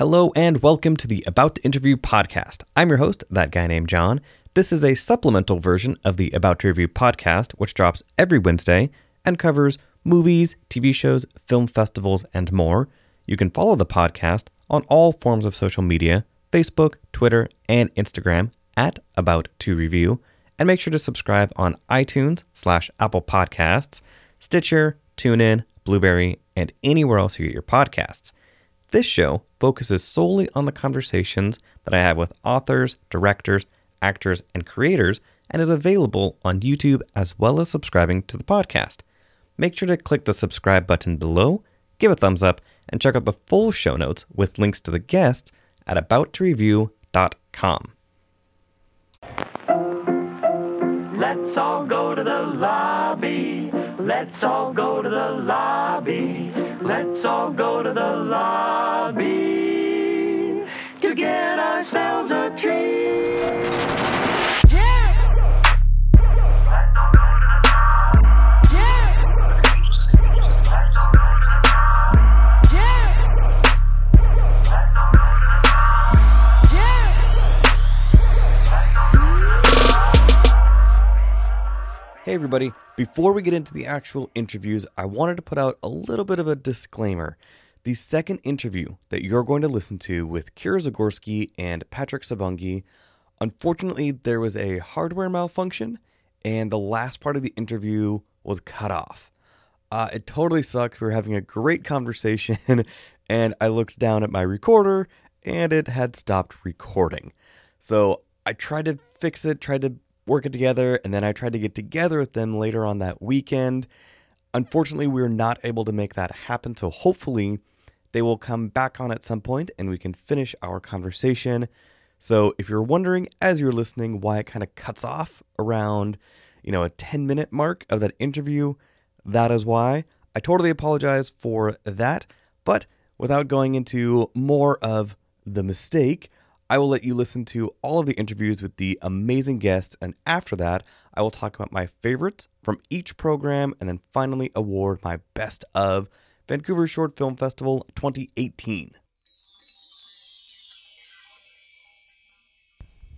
Hello and welcome to the About to Interview podcast. I'm your host, that guy named John. This is a supplemental version of the About to Review podcast, which drops every Wednesday and covers movies, TV shows, film festivals, and more. You can follow the podcast on all forms of social media Facebook, Twitter, and Instagram at About to Review. And make sure to subscribe on iTunes slash Apple Podcasts, Stitcher, TuneIn, Blubrry, and anywhere else you get your podcasts. This show focuses solely on the conversations that I have with authors, directors, actors, and creators, and is available on YouTube as well as subscribing to the podcast. Make sure to click the subscribe button below, give a thumbs up, and check out the full show notes with links to the guests at abouttoreview.com. Let's all go to the lobby. Let's all go to the lobby. Let's all go to the lobby to get ourselves a treat. Hey, everybody. Before we get into the actual interviews, I wanted to put out a little bit of a disclaimer. The second interview that you're going to listen to with Kyra Zagorsky and Patrick Sabongui, unfortunately, there was a hardware malfunction and the last part of the interview was cut off. Uh, it totally sucks. We were having a great conversation, and I looked down at my recorder and it had stopped recording. So I tried to fix it, tried to work it together, and then I tried to get together with them later on that weekend. Unfortunately, we were not able to make that happen, so hopefully they will come back on at some point and we can finish our conversation. So if you're wondering as you're listening why it kind of cuts off around, you know, a 10 minute mark of that interview, that is why. I totally apologize for that, but without going into more of the mistake, I will let you listen to all of the interviews with the amazing guests, and after that, I will talk about my favorites from each program and then finally award my best of Vancouver Short Film Festival 2018.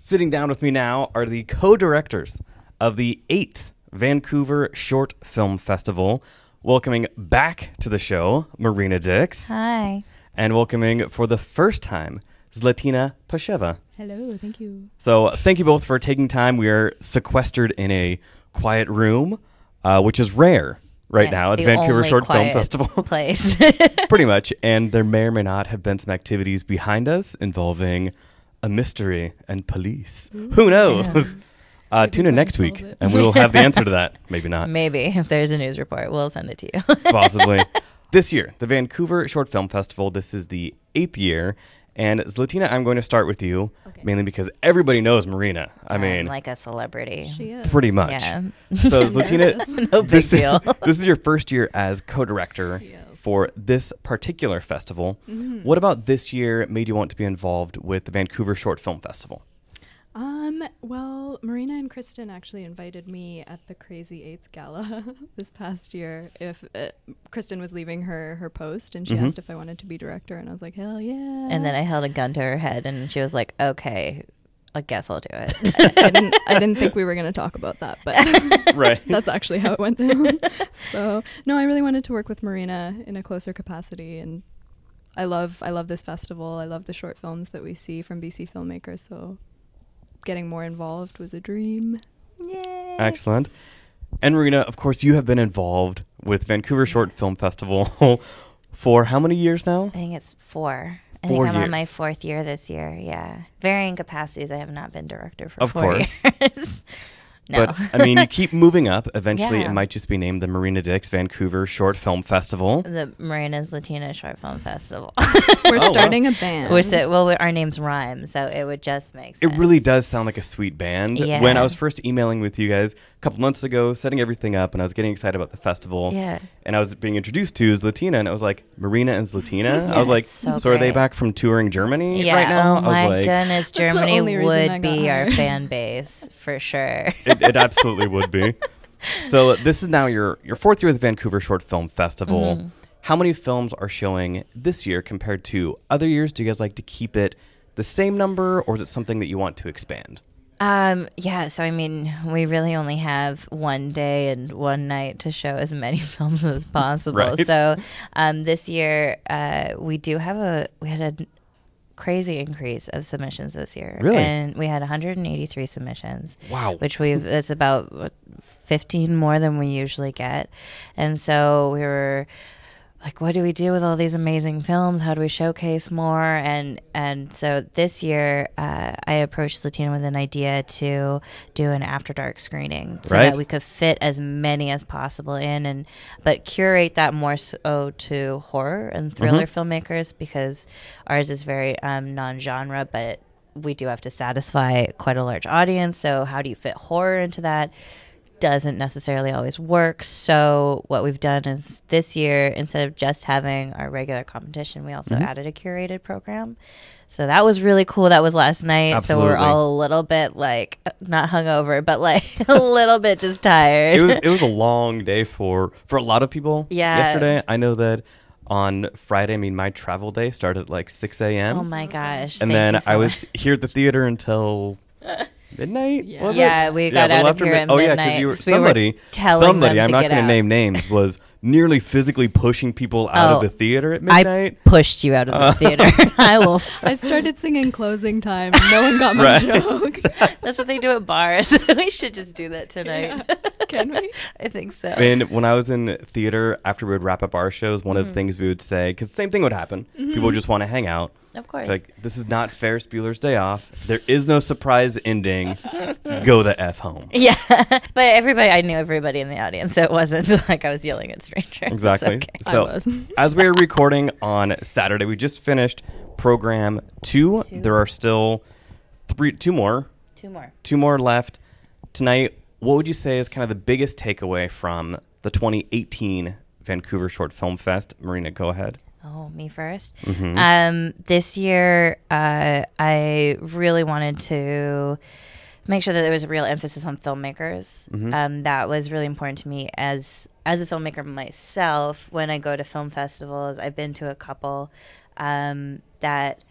Sitting down with me now are the co directors of the 8th Vancouver Short Film Festival. Welcoming back to the show, Marena Dix, Hi. and welcoming for the first time, Zlatina Pacheva. Hello, thank you. So, thank you both for taking time. We are sequestered in a quiet room, uh, which is rare right Yeah, now at the Vancouver Short Film Festival. Place. Pretty much. And there may or may not have been some activities behind us involving a mystery and police. Who knows? Uh, tune in next week and we will have the answer to that. Maybe not. Maybe if there's a news report, we'll send it to you. possibly. this year, the Vancouver Short Film Festival. This is the eighth year. And Zlatina, I'm going to start with you, Okay. mainly because everybody knows Marena. I I'm mean, like a celebrity. She is. pretty much. Yeah. So, Zlatina, No big this, deal. this is your first year as co-director Yes. for this particular festival. Mm-hmm. What about this year made you want to be involved with the Vancouver Short Film Festival? Um, well, Marena and Kristen actually invited me at the Crazy Eights Gala this past year. If uh, Kristen was leaving her her post, and she Mhm. asked if I wanted to be director, and I was like, hell yeah. And then I held a gun to her head, and she was like, "Okay, I guess I'll do it." I didn't I didn't think we were going to talk about that, but Right. that's actually how it went down. so no, I really wanted to work with Marena in a closer capacity, and I love I love this festival. I love the short films that we see from BC filmmakers. So getting more involved was a dream. Yay. Excellent. And Marena, of course, you have been involved with Vancouver Short Film Festival for how many years now? I think it's four. I Four think I'm on my fourth year this year. Yeah, varying capacities. I have not been director for Of four course. years. no. But I mean, you keep moving up. Eventually, it might just be named the Marena Dix Vancouver Short Film Festival. the Marena Zlatina Short Film Festival. We're oh, wow. starting a band. Which it, well, our names rhyme, so it would just make sense. It really does sound like a sweet band. Yeah. When I was first emailing with you guys a couple months ago, setting everything up, and I was getting excited about the festival. Yeah. And I was being introduced to Zlatina, and I was like Marena and Zlatina. I was like, so so, are they back from touring Germany Yeah. right now? Oh I my was like, goodness, Germany only reason I would be our fan base for sure. It, it absolutely would be. So this is now your your fourth year with the Vancouver Short Film Festival. Mm-hmm. how many films are showing this year compared to other years? Do you guys like to keep it the same number, or is it something that you want to expand? Um, yeah, so I mean, we really only have one day and one night to show as many films as possible. Right. So, um, this year, uh, we do have a we had a crazy increase of submissions this year. Really? And we had 183 submissions. Wow. Which we've that's about 15 more than we usually get. And so we were like what do we do with all these amazing films? How do we showcase more? And and so this year uh, i approached Zlatina with an idea to do an after dark screening so Right. that we could fit as many as possible in and but curate that more so to horror and thriller filmmakers because ours is very um, non-genre but we do have to satisfy quite a large audience. So how do you fit horror into that doesn't necessarily always work. So what we've done is this year, instead of just having our regular competition, we also mm-hmm. added a curated program. So that was really cool. That was last night. So we're all a little bit like not hungover, but like a little bit just tired. it was it was a long day for for a lot of people. Yeah. Yesterday, I know that on Friday. I mean, my travel day started at like six a.m. oh my gosh! and thank then so I much. was here at the theater until midnight. Yeah. was Yeah, it? we got a little out of here mid- at Oh yeah, midnight, you were 'cause we were somebody, telling somebody. them I'm not going to name names. Was nearly physically pushing people out Oh, of the theater at midnight. I midnight. pushed you out of the theater. I will. I started singing closing time. No one got my Right. joke. That's what they do at bars. we should just do that tonight. Can we? I think so. And when I was in theater, after we would wrap up our shows, one of Mm-hmm. the things we would say, because the same thing would happen. People would just want to hang out. Of course. Like, this is not Ferris Bueller's Day Off. There is no surprise ending. Go the F home. Yeah, but everybody, I knew everybody in the audience, so it wasn't like I was yelling at strangers. Exactly. okay. I So, was. as we are recording on Saturday, we just finished program two. Two. There are still three, two more, Two more. two more left tonight. What would you say is kind of the biggest takeaway from the 2018 Vancouver Short Film Fest? Marina, go ahead. Oh, me 1st Mm-hmm. Um, this year, uh, I really wanted to make sure that there was a real emphasis on filmmakers. Mm-hmm. Um, that was really important to me as as a filmmaker myself. When I go to film festivals, I've been to a couple um, that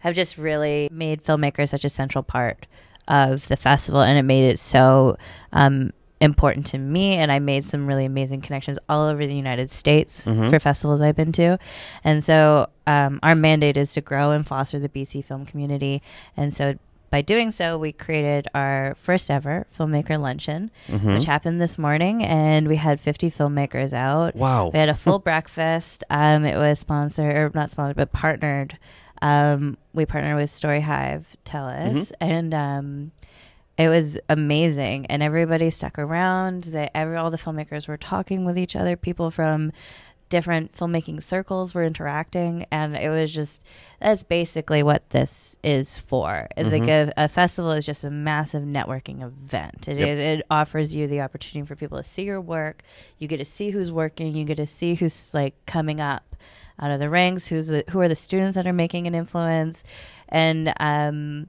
have just really made filmmakers such a central part of the festival, and it made it so um, important to me. And I made some really amazing connections all over the United States for festivals I've been to. And so, um, our mandate is to grow and foster the BC film community. And so, by doing so, we created our first ever filmmaker luncheon, which happened this morning, and we had 50 filmmakers out. Wow. We had a full breakfast. Um, it was sponsored, or not sponsored, but partnered. Um, we partnered with Story Hive Telus, and um, it was amazing. And everybody stuck around. They, every, all the filmmakers were talking with each other. People from different filmmaking circles were interacting, and it was just that's basically what this is for. Like a, a festival is just a massive networking event. It, Yep. it, it offers you the opportunity for people to see your work. You get to see who's working. You get to see who's like coming up out of the ranks. Who's the, who are the students that are making an influence, and um,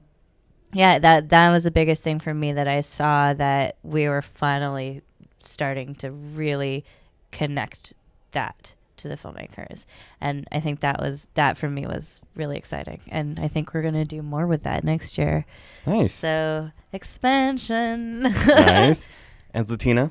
yeah, that that was the biggest thing for me that I saw that we were finally starting to really connect that to the filmmakers. And I think that was that for me was really exciting. And I think we're going to do more with that next year. Nice. So, expansion. nice. And Zlatina?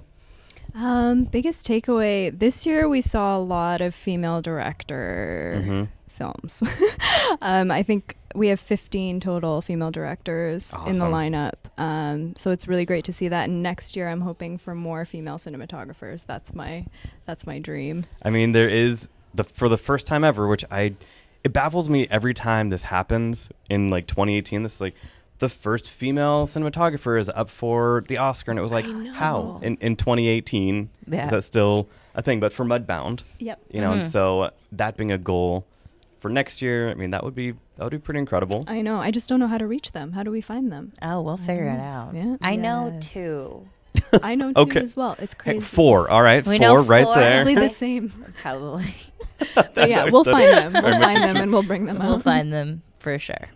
Um, biggest takeaway this year we saw a lot of female director Mhm. films. um, I think we have 15 total female directors in the lineup. Um, so it's really great to see that. And next year I'm hoping for more female cinematographers. That's my that's my dream. I mean, there is the for the first time ever, which I it baffles me every time this happens in like 2018. This is like the first female cinematographer is up for the Oscar, and it was like how in in 2018 Yeah. is that still a thing? But for Mudbound, Yep. you know, and Mhm. so that being a goal for next year, I mean, that would be that would be pretty incredible. I know. I just don't know how to reach them. How do we find them? oh, we'll figure it out. Yeah. I know Yes. two. I know two Okay. as well. It's Hey, crazy. four, all right, We four know right four. there. Probably the same. Probably. But yeah, we'll find them. We'll find them and we'll bring them we'll find them for sure.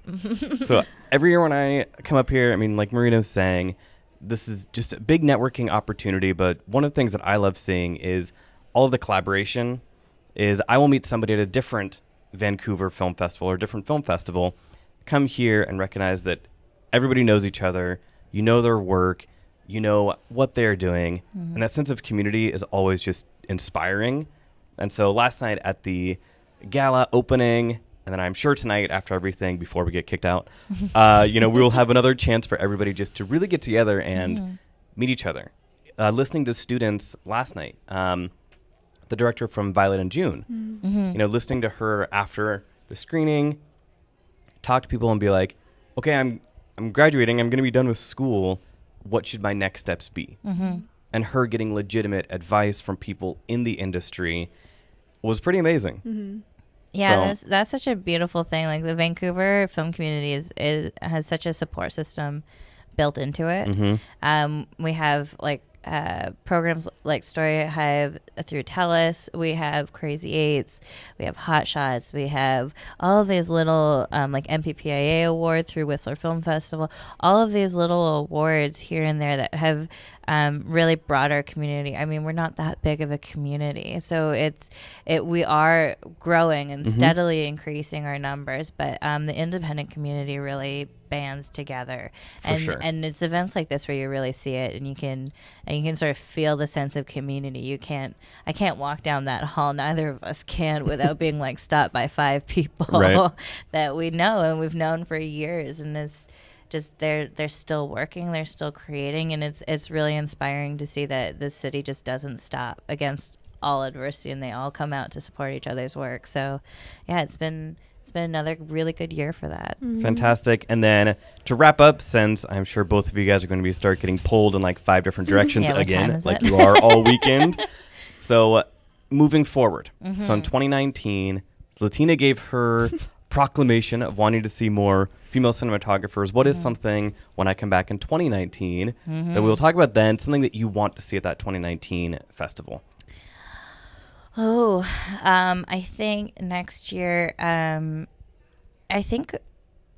so every year when I come up here, I mean, like Marena's saying, this is just a big networking opportunity. But one of the things that I love seeing is all of the collaboration is I will meet somebody at a different Vancouver Film Festival or a different film festival, come here and recognize that everybody knows each other, you know their work, you know what they're doing, and that sense of community is always just inspiring. And so last night at the gala opening, and then I'm sure tonight after everything, before we get kicked out, uh, you know, we will have another chance for everybody just to really get together and meet each other. Uh, listening to students last night, um, the director from Violet and June, you know, listening to her after the screening, talk to people and be like, okay, I'm I'm graduating. I'm going to be done with school. What should my next steps be? Mm-hmm. And her getting legitimate advice from people in the industry was pretty amazing. Yeah, So- that's that's such a beautiful thing. Like the Vancouver film community is, is has such a support system built into it. Mm-hmm. Um, we have like uh, programs like Story Hive through Telus. We have Crazy Eights. We have Hot Shots. We have all of these little um, like MPPIA award through Whistler Film Festival. All of these little awards here and there that have um, really brought our community. I mean, we're not that big of a community, so it's it. We are growing and steadily increasing our numbers, but um, the independent community really bands together, and sure. and it's events like this where you really see it, and you can and you can sort of feel the sense of community. You can't. I can't walk down that hall. Neither of us can without being like stopped by five people Right. that we know and we've known for years, and it's just they're they're still working, they're still creating, and it's it's really inspiring to see that the city just doesn't stop against all adversity, and they all come out to support each other's work. So, yeah, it's been it's been another really good year for that. Fantastic. And then to wrap up, since I'm sure both of you guys are going to be start getting pulled in like five different directions Yeah, again, like it? you are all weekend. so uh, moving forward, so Mm-hmm. in 2019, Zlatina gave her proclamation of wanting to see more female cinematographers. What is Mm-hmm. something when I come back in 2019 that we'll talk about then? Something that you want to see at that 2019 festival. Oh, um, I think next year, um, I think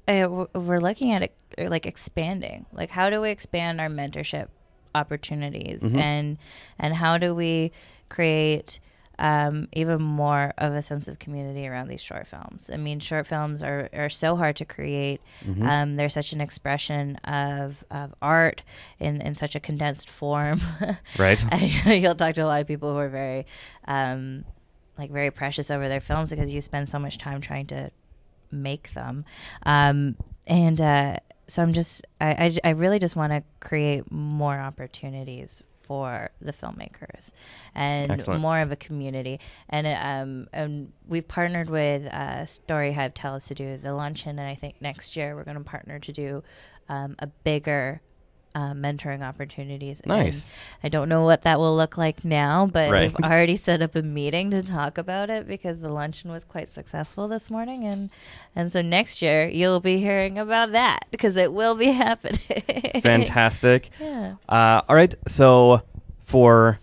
uh, we're looking at it uh, like expanding. Like, how do we expand our mentorship opportunities, and and how do we create um, even more of a sense of community around these short films? I mean, short films are, are so hard to create. Um, they're such an expression of, of art in, in such a condensed form. Right. You'll talk to a lot of people who are very, um, like very precious over their films because you spend so much time trying to make them. Um, and uh, so I'm just, I, I, I really just want to create more opportunities for the filmmakers and Excellent. more of a community. And um, and we've partnered with uh, Story Hive Telus to do the luncheon, and I think next year we're going to partner to do um, a bigger. Uh, mentoring opportunities. Nice. I don't know what that will look like now, but Right. we've already set up a meeting to talk about it because the luncheon was quite successful this morning, and and so next year you'll be hearing about that because it will be happening. Fantastic. Yeah. Uh, all right. So for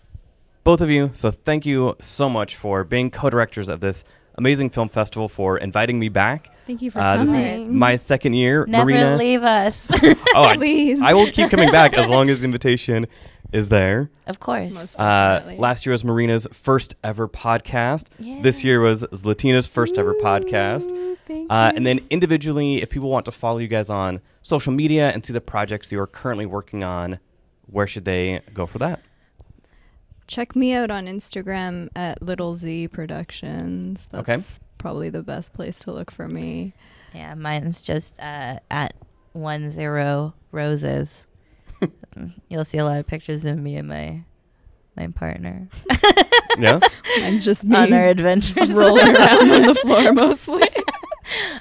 both of you, so thank you so much for being co-directors of this amazing film festival, for inviting me back. Thank you for Uh, this coming. is my second year. Never Marena. leave us. Oh, I, Please. I will keep coming back as long as the invitation is there. of course. Most Uh, last year was Marena's first ever podcast. This year was Zlatina's first ever podcast. Thank Uh, you. and then individually, if people want to follow you guys on social media and see the projects you are currently working on, where should they go for that? check me out on Instagram at Little Z Productions. That's Okay. Probably the best place to look for me. Yeah, mine's just uh, at one zero roses. You'll see a lot of pictures of me and my my partner Yeah. Mine's just me on our adventures. rolling around on the floor mostly.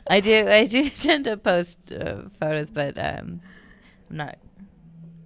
I do I do tend to post uh, photos, but um, I'm not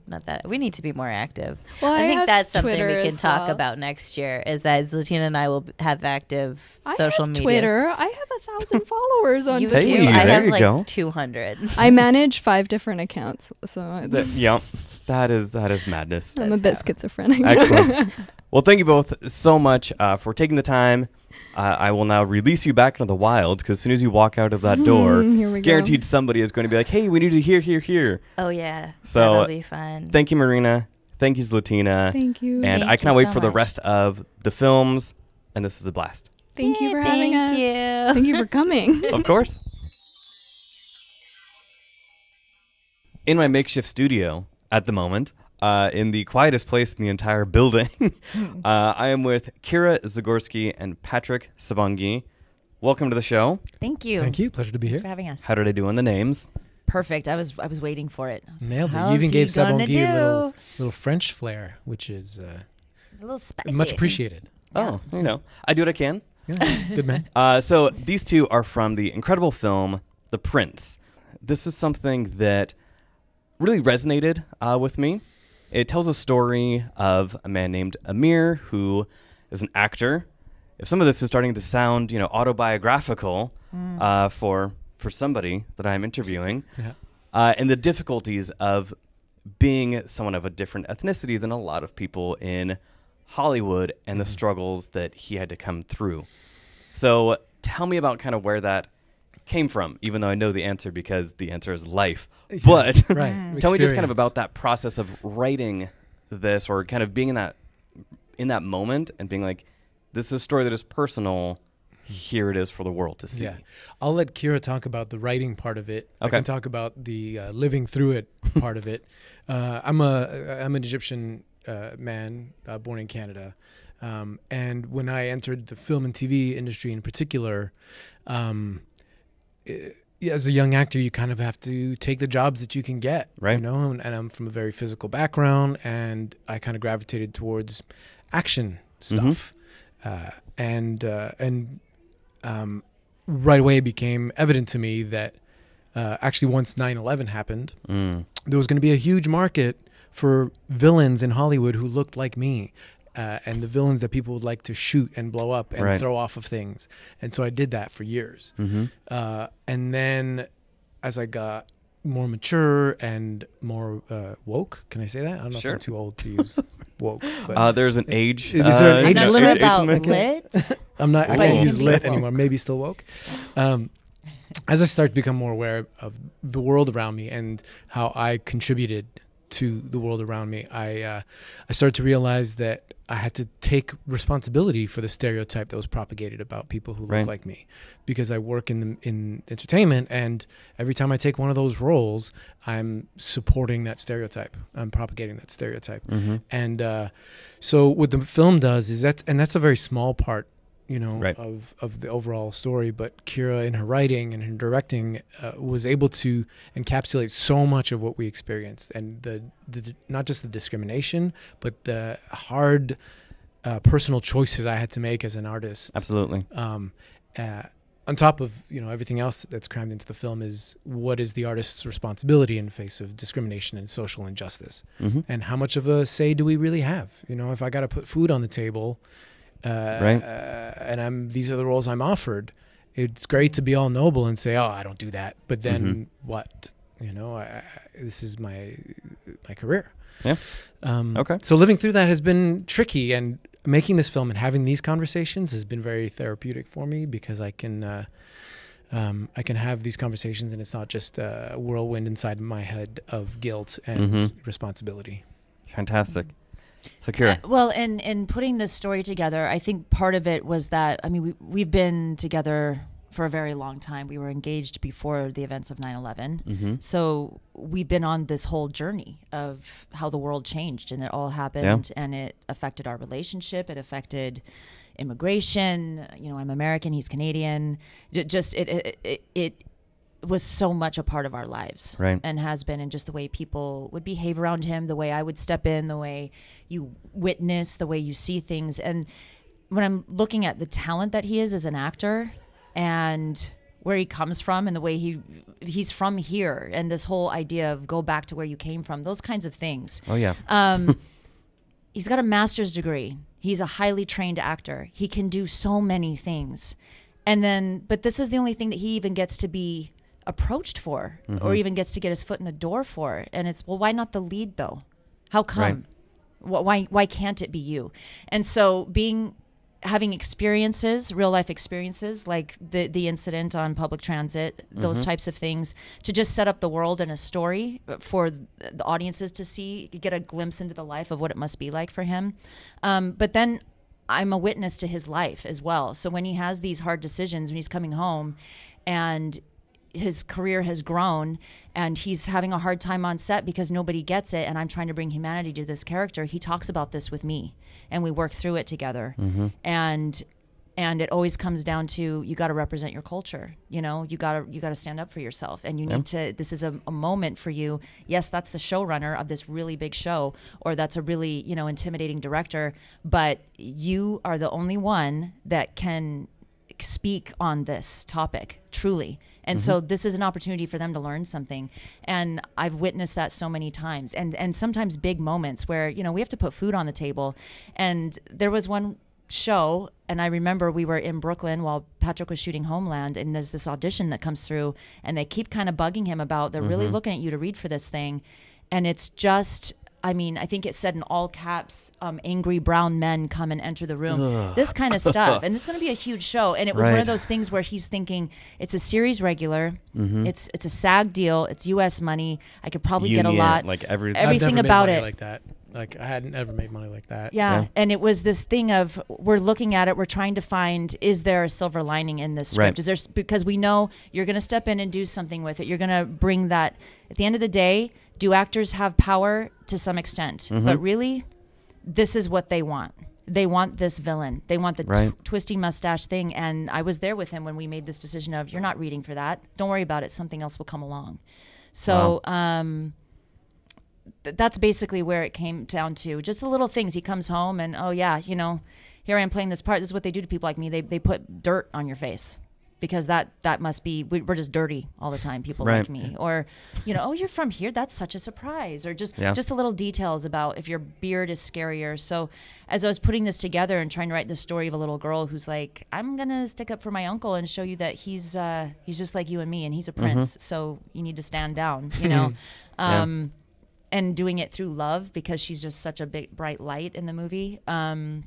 not that. We need to be more active. Well, I, I think that's something Twitter we can talk well. about next year. Is that Zlatina and I will have active I social have media. Twitter. I have a thousand followers on You Hey, do. I there have you like go. 200. I manage five different accounts, so it's, Th- yeah. That is that is madness. I'm a bit how- schizophrenic. Excellent. Well, thank you both so much uh, for taking the time. Uh, I will now release you back into the wild because as soon as you walk out of that door, go. guaranteed somebody is going to be like, "Hey, we need to hear, hear, hear." Oh yeah, So, that'll be fun. Thank you, Marena. Thank you, Zlatina. Thank you. and Thank I cannot you wait so for the rest of the films. And this was a blast. Thank you for having thank us. you. Thank you for coming. of course. In my makeshift studio at the moment, uh, in the quietest place in the entire building, uh, I am with Kyra Zagorsky and Patrick Sabongui. Welcome to the show. Thank you. Thank you. Pleasure to be Thanks here. for having us. How did I do on the names? Perfect. I was I was waiting for it. I was like, Nailed it. You even gave gonna Sabongui a little, little French flair, which is uh, a little spicy. much appreciated. Oh, you know, I do what I can. Yeah, good man. Uh, so these two are from the incredible film The Prince. This is something that really resonated uh, with me. It tells a story of a man named Amir who is an actor. If some of this is starting to sound, you know, autobiographical uh, for for somebody that I'm interviewing, Yeah. uh, and the difficulties of being someone of a different ethnicity than a lot of people in Hollywood and the struggles that he had to come through. So tell me about kind of where that came from, even though I know the answer because the answer is life. But Right. tell me just kind of about that process of writing this or kind of being in that in that moment and being like, this is a story that is personal. Here it is for the world to see. Yeah, I'll let Kyra talk about the writing part of it. I Okay. can talk about the uh, living through it part of it. Uh, I'm a I'm an Egyptian uh, man uh, born in Canada, um, and when I entered the film and TV industry in particular, um, i- as a young actor, you kind of have to take the jobs that you can get, Right. You know, and, and I'm from a very physical background, and I kind of gravitated towards action stuff, uh, and uh, and um, right away it became evident to me that uh, actually once 9-11 happened Mm. there was going to be a huge market for villains in hollywood who looked like me uh, and the villains that people would like to shoot and blow up and Right. throw off of things and so i did that for years hmm uh, and then as i got more mature and more uh, woke can i say that i don't know Sure. if i'm too old to use woke but Uh, there's an age. Is there an uh, I'm age not age- age about limit? lit. I'm not. I But can't you use lit anymore. Maybe still woke. Um, as I start to become more aware of the world around me and how I contributed to the world around me, I uh, I started to realize that I had to take responsibility for the stereotype that was propagated about people who Right. look like me, because I work in in entertainment, and every time I take one of those roles, I'm supporting that stereotype. I'm propagating that stereotype. Mhm. And uh, so what the film does is that, and that's a very small part, you know, Right. of of the overall story. But Kyra, in her writing and her directing, uh, was able to encapsulate so much of what we experienced, and the the not just the discrimination, but the hard uh, personal choices I had to make as an artist. Absolutely. Um, uh, on top of you know everything else that's crammed into the film is what is the artist's responsibility in face of discrimination and social injustice hmm and how much of a say do we really have? You know, if I got to put food on the table, uh, Right. uh, and I'm these are the roles I'm offered. It's great to be all noble and say, "Oh, I don't do that," but then Mhm. what? You know, I, I, this is my my career. Yeah. Um, Okay. So living through that has been tricky, and making this film and having these conversations has been very therapeutic for me because I can. Uh, um, I can have these conversations, and it's not just a whirlwind inside my head of guilt and Mhm. responsibility. Fantastic. Kyra. Uh, well, in in putting this story together, I think part of it was that I mean we we've been together for a very long time. We were engaged before the events of 9/11. hmm So we've been on this whole journey of how the world changed and it all happened and it affected our relationship. It affected immigration. You know, I'm American, he's Canadian. J- Just it it, it, it was so much a part of our lives Right. and has been and just the way people would behave around him, the way I would step in, the way you witness, the way you see things. And when I'm looking at the talent that he is as an actor and where he comes from and the way he he's from here and this whole idea of go back to where you came from, those kinds of things. Oh yeah. Um, he's got a master's degree. He's a highly trained actor. He can do so many things. And then, but this is the only thing that he even gets to be approached for or even gets to get his foot in the door for. And it's, well, why not the lead though? How come? Wh- Why, why can't it be you? And so being, having experiences, real life experiences, like the the incident on public transit, those types of things, to just set up the world and a story for the audiences to see, get a glimpse into the life of what it must be like for him. Um, but then I'm a witness to his life as well. So when he has these hard decisions when he's coming home and his career has grown and he's having a hard time on set because nobody gets it and I'm trying to bring humanity to this character, he talks about this with me and we work through it together. Mm-hmm. And and it always comes down to you got to represent your culture you know you got to you got to stand up for yourself and you need to this is a, a moment for you. Yes that's the showrunner of this really big show or that's a really you know intimidating director but you are the only one that can speak on this topic truly and mm-hmm. so this is an opportunity for them to learn something. And i've witnessed that so many times. And and sometimes big moments where you know we have to put food on the table. And there was one show and i remember we were in brooklyn while patrick was shooting homeland and there's this audition that comes through and they keep kind of bugging him about they're really mm-hmm. looking at you to read for this thing. And it's just I mean, I think it said in all caps, um, "Angry brown men come and enter the room." This kind of stuff, and it's going to be a huge show. And it was one of those things where he's thinking, "It's a series regular. Mm-hmm. It's it's a SAG deal. It's U.S. money. I could probably get a lot. like every- I've I've everything never made about money it. like that. Like I hadn't ever made money like that. Yeah. Yeah. And it was this thing of we're looking at it, we're trying to find is there a silver lining in this script? Right. Is there because we know you're going to step in and do something with it. You're going to bring that at the end of the day, do actors have power to some extent? Mm-hmm. But really this is what they want. They want this villain. They want the Right. tw- twisty mustache thing and I was there with him when we made this decision of you're not reading for that. Don't worry about it. Something else will come along. So, um th- that's basically where it came down to. Just the little things. He comes home and oh yeah, you know, here I am playing this part. This is what they do to people like me. They they put dirt on your face because that that must be we- we're just dirty all the time. People Right. like me or you know oh you're from here. That's such a surprise or just Yeah. just the little details about if your beard is scarier. So as I was putting this together and trying to write the story of a little girl who's like I'm gonna stick up for my uncle and show you that he's uh, he's just like you and me and he's a prince. So you need to stand down. You know. Yeah. Um, and doing it through love because she's just such a big bright light in the movie. Um,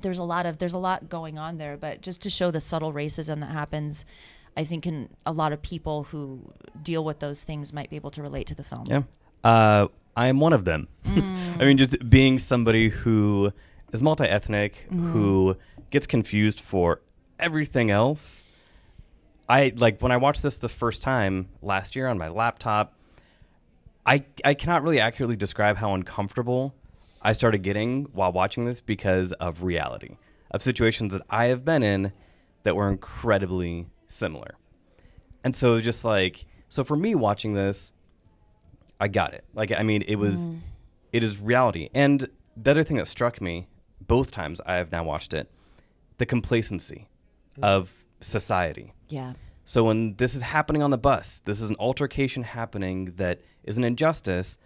there's a lot of there's a lot going on there, but just to show the subtle racism that happens, I think in a lot of people who deal with those things might be able to relate to the film. Yeah. Uh, I am one of them. Mm. I mean, just being somebody who is multi ethnic, Mm-hmm. who gets confused for everything else. I like when I watched this the first time last year on my laptop. I I cannot really accurately describe how uncomfortable I started getting while watching this because of reality of situations that I have been in that were incredibly similar. And so just like so for me watching this, I got it. Like I mean, it was mm. it is reality. And the other thing that struck me both times I have now watched it, the complacency mm. of society. Yeah. So when this is happening on the bus, this is an altercation happening that is an injustice,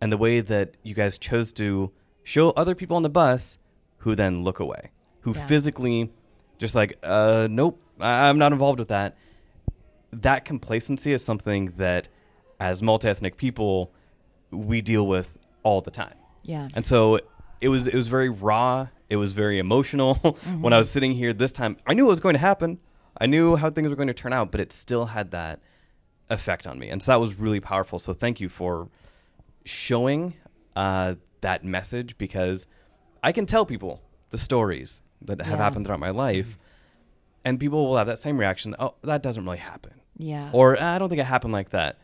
and the way that you guys chose to show other people on the bus who then look away, who Yeah. physically just like, uh, nope, I- I'm not involved with that. That complacency is something that, as multi-ethnic people, we deal with all the time. Yeah. And so it was it was very raw. It was very emotional. when I was sitting here this time, I knew it was going to happen. I knew how things were going to turn out, but it still had that effect on me, and so that was really powerful. So thank you for showing uh, that message because I can tell people the stories that have Yeah. happened throughout my life, and people will have that same reaction. Oh, that doesn't really happen, Yeah. or I don't think it happened like that.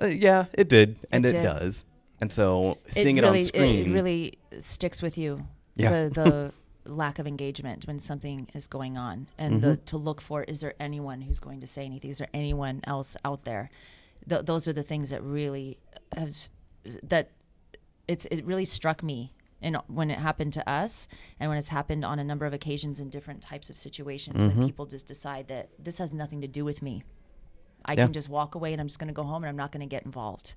Uh, yeah, it did, and It it, did. does. And so seeing it, really, on screen, it really sticks with you. Yeah. The the lack of engagement when something is going on, and Mm-hmm. to look for is there anyone who's going to say anything? Is there anyone else out there? Th- those are the things that really have that it's it really struck me. And when it happened to us, and when it's happened on a number of occasions in different types of situations, Mm-hmm. when people just decide that this has nothing to do with me, I Yeah. can just walk away and I'm just going to go home and I'm not going to get involved.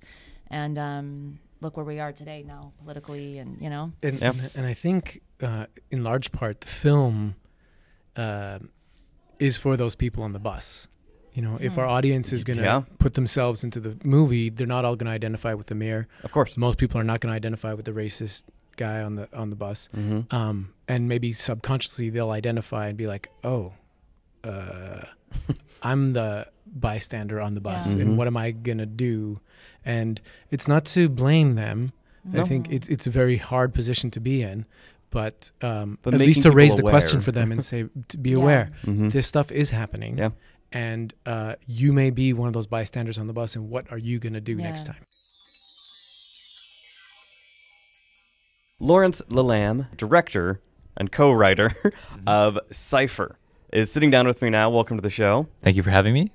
And um, look where we are today now, politically, and you know, and Yeah. and, and I think uh, in large part the film uh, is for those people on the bus. You know, if our audience is going to Yeah. put themselves into the movie, they're not all going to identify with the mayor. of course. Most people are not going to identify with the racist guy on the on the bus. Mm-hmm. Um, and maybe subconsciously they'll identify and be like, "Oh, uh, I'm the bystander on the bus, Yeah. and Mhm. what am I gonna do?" And it's not to blame them. I think it's it's a very hard position to be in, but um, But at least to raise people the question for them and say, to be Yeah. aware, Mhm. this stuff is happening. Yeah. And uh, you may be one of those bystanders on the bus, and what are you going to do next time? Lawrence Le Lam, director and co-writer of Cypher, is sitting down with me now. Welcome to the show. Thank you for having me.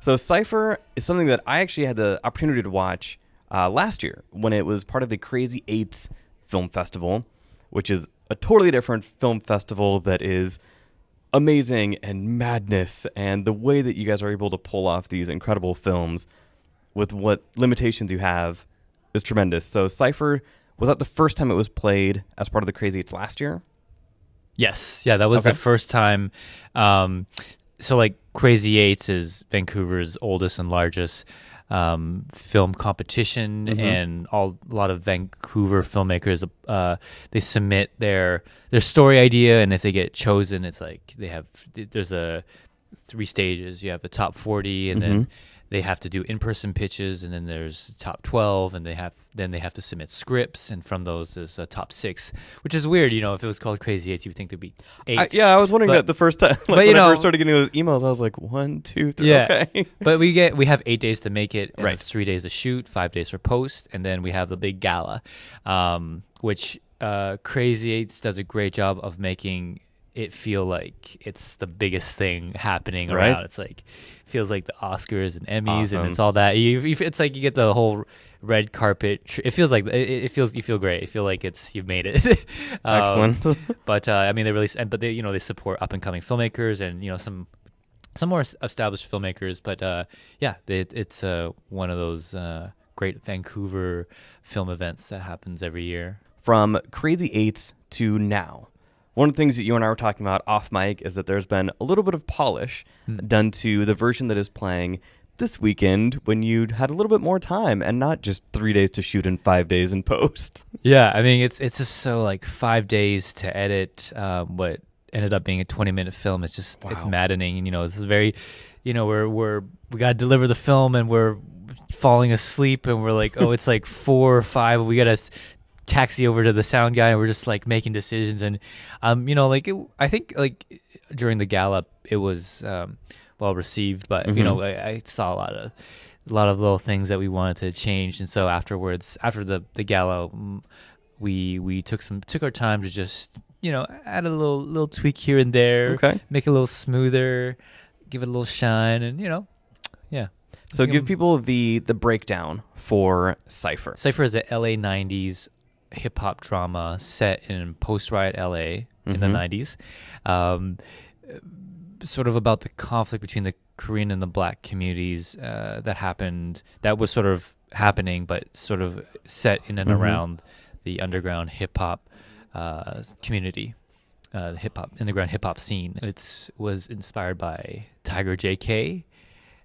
So Cypher is something that I actually had the opportunity to watch uh, last year when it was part of the Crazy Eights Film Festival, which is a totally different film festival that is amazing and madness and the way that you guys are able to pull off these incredible films with what limitations you have is tremendous. So Cypher was that the first time it was played as part of the Crazy Eights last year? Yes, yeah, that was Okay. the first time. Um, so like Crazy Eights is Vancouver's oldest and largest um, film competition, Mhm. and all a lot of Vancouver filmmakers uh, they submit their their story idea, and if they get chosen, it's like they have there's a three stages. You have the top forty, and then Mhm. They have to do in-person pitches and then there's top 12 and they have then they have to submit scripts and from those there's a top six which is weird you know if it was called crazy eights you would think there'd be eight I, yeah, I was wondering But- that the first time. Like, but, when you I know- first started getting those emails, I was like, one, two, three. Yeah. Okay. but we get we have eight days to make it and Right. it's three days to shoot five days for post and then we have the big gala um, which uh, crazy eights does a great job of making it feel like it's the biggest thing happening Right. around it's like feels like the oscars and emmys Awesome. and it's all that you, you- it's like you get the whole red carpet tr- it feels like it, it feels you feel great you feel like it's you've made it Um, Excellent. but uh, I mean, they really, and but they, you know, they support up and coming filmmakers and you know some some more established filmmakers. But uh, yeah, they, it's uh, one of those uh, great Vancouver film events that happens every year. From Crazy Eights to now, one of the things that you and I were talking about off mic is that there's been a little bit of polish Hmm. done to the version that is playing this weekend when you had a little bit more time and not just three days to shoot and five days in post. Yeah, I mean, it's it's just so like five days to edit um, what ended up being a twenty minute film. It's just it's maddening, and you know, it's very, you know, we're we're we gotta deliver the film, and we're falling asleep, and we're like, oh, it's like four or five. We gotta taxi over to the sound guy, and we're just like making decisions, and um, you know, like it, I think like during the gallop it was um, well received, but you Mhm. know, I, I saw a lot of a lot of little things that we wanted to change, and so afterwards, after the the gala, mm, we we took some took our time to just you know add a little little tweak here and there, Okay. make it a little smoother, give it a little shine, and you know, yeah. So give people the the breakdown for Cypher. Cypher is a LA '90s hip hop drama set in post riot LA in the Mhm. '90s, um, sort of about the conflict between the Korean and the Black communities uh, that happened. That was sort of happening, but sort of set in and Mhm. around the underground hip hop uh, community. Uh, the hip hop underground hip hop scene. It was inspired by Tiger J.K.,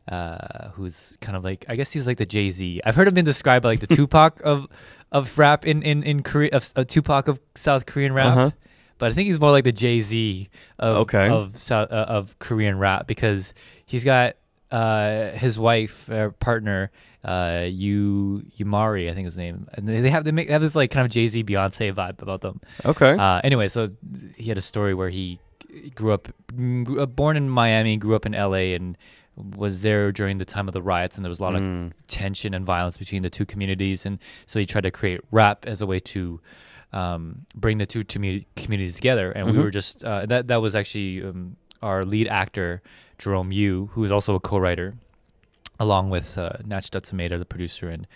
uh, who's kind of like I guess he's like the Jay Z. I've heard him been described by like the Tupac of of rap in in in Korea of uh, Tupac of South Korean rap. Uh-huh. But I think he's more like the Jay Z of Okay. of South uh, of Korean rap because he's got uh, his wife uh, partner uh, Yu Yumari I think his name and they they have they make they have this like kind of Jay Z Beyonce vibe about them. Okay. Uh, anyway, so he had a story where he grew up, grew up, born in Miami, grew up in L.A., and was there during the time of the riots, and there was a lot of Mm. tension and violence between the two communities, and so he tried to create rap as a way to um, bring the two commu- communities together. And Mhm. we were just uh, that that was actually um, our lead actor Jerome Yu, who is also a co-writer, along with uh, Natch Dutsameda, the producer, and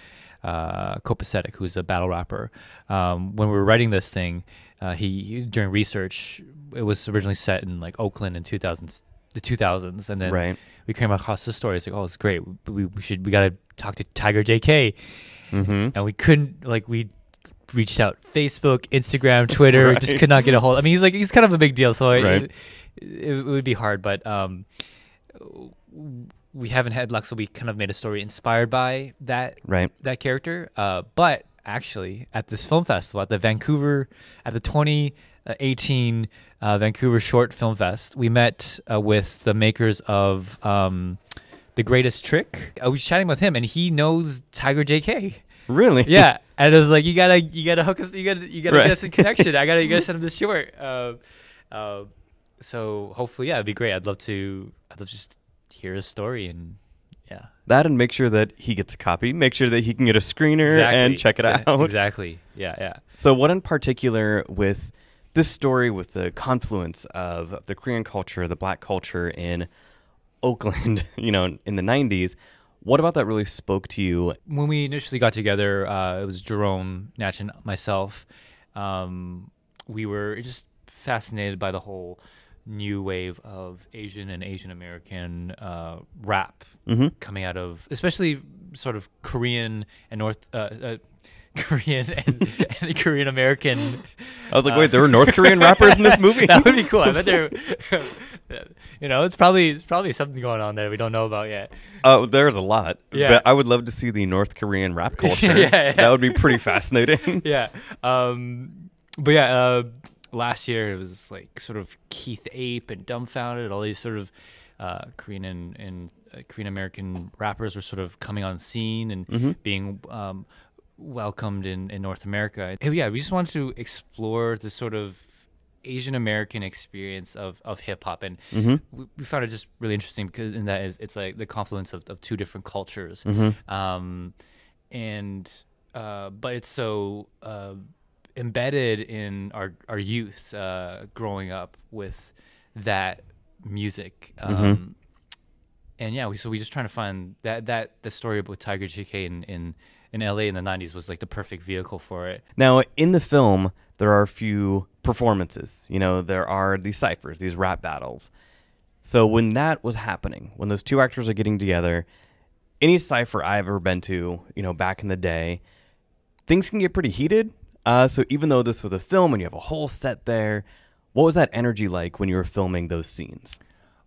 uh, Copacetic, who's a battle rapper. Um, when we were writing this thing, uh, he, he- during research, it was originally set in like Oakland in 2000s, the 2000s, and then right. We came across this story. It's like, oh, it's great. We, we should we gotta talk to Tiger J.K. Mm-hmm. And we couldn't like we reached out Facebook, Instagram, Twitter, just could not get a hold. I mean, he's like he's kind of a big deal, so Right. it, it, would be hard. But um, we haven't had luck, so we kind of made a story inspired by that Right. that character. Uh, but actually, at this film festival, at the Vancouver, at the 2018 uh, Vancouver Short Film Fest, we met uh, with the makers of um, The Greatest Trick. I was chatting with him, and he knows Tiger J.K. Really? yeah, and it was like you gotta you gotta hook us, you gotta you gotta Right. get us in connection. I gotta you gotta send him this short. Uh, uh, so hopefully, yeah, it'd be great. I'd love to. I'd love to just hear his story and yeah, That and make sure that he gets a copy. Make sure that he can get a screener and check it out. Exactly. Yeah, yeah. So, what in particular with this story, with the confluence of the Korean culture, the black culture in Oakland, you know, in the 90s, what about that really spoke to you? when we initially got together, uh, it was Jerome, Natch, and myself. Um, we were just fascinated by the whole new wave of Asian and Asian American uh, rap Mhm. coming out of, especially sort of Korean and North. Uh, uh, Korean and, and Korean American. I was like, Uh, wait, there were North Korean rappers in this movie? that would be cool. I bet there, you know, it's probably it's probably something going on there we don't know about yet. Uh, there's a lot. Yeah. But I would love to see the North Korean rap culture. Yeah, yeah. That would be pretty fascinating. yeah. Um, but yeah, uh, last year it was like sort of Keith Ape and Dumbfoundead. All these sort of uh, Korean and, and uh, Korean American rappers were sort of coming on scene and being um, welcomed in, in North America. And yeah, we just wanted to explore the sort of Asian American experience of, of hip hop, and we, we found it just really interesting because in that is it's like the confluence of, of two different cultures, um, and uh, but it's so uh, embedded in our our youth uh, growing up with that music. Um, And yeah, we, so we just trying to find that that the story with Tiger JK in, in in LA in the '90s was like the perfect vehicle for it. Now, in the film, there are a few performances. You know, there are these ciphers, these rap battles. So when that was happening, when those two actors are getting together, any cipher I've ever been to, you know, back in the day, things can get pretty heated. Uh, so even though this was a film and you have a whole set there, what was that energy like when you were filming those scenes?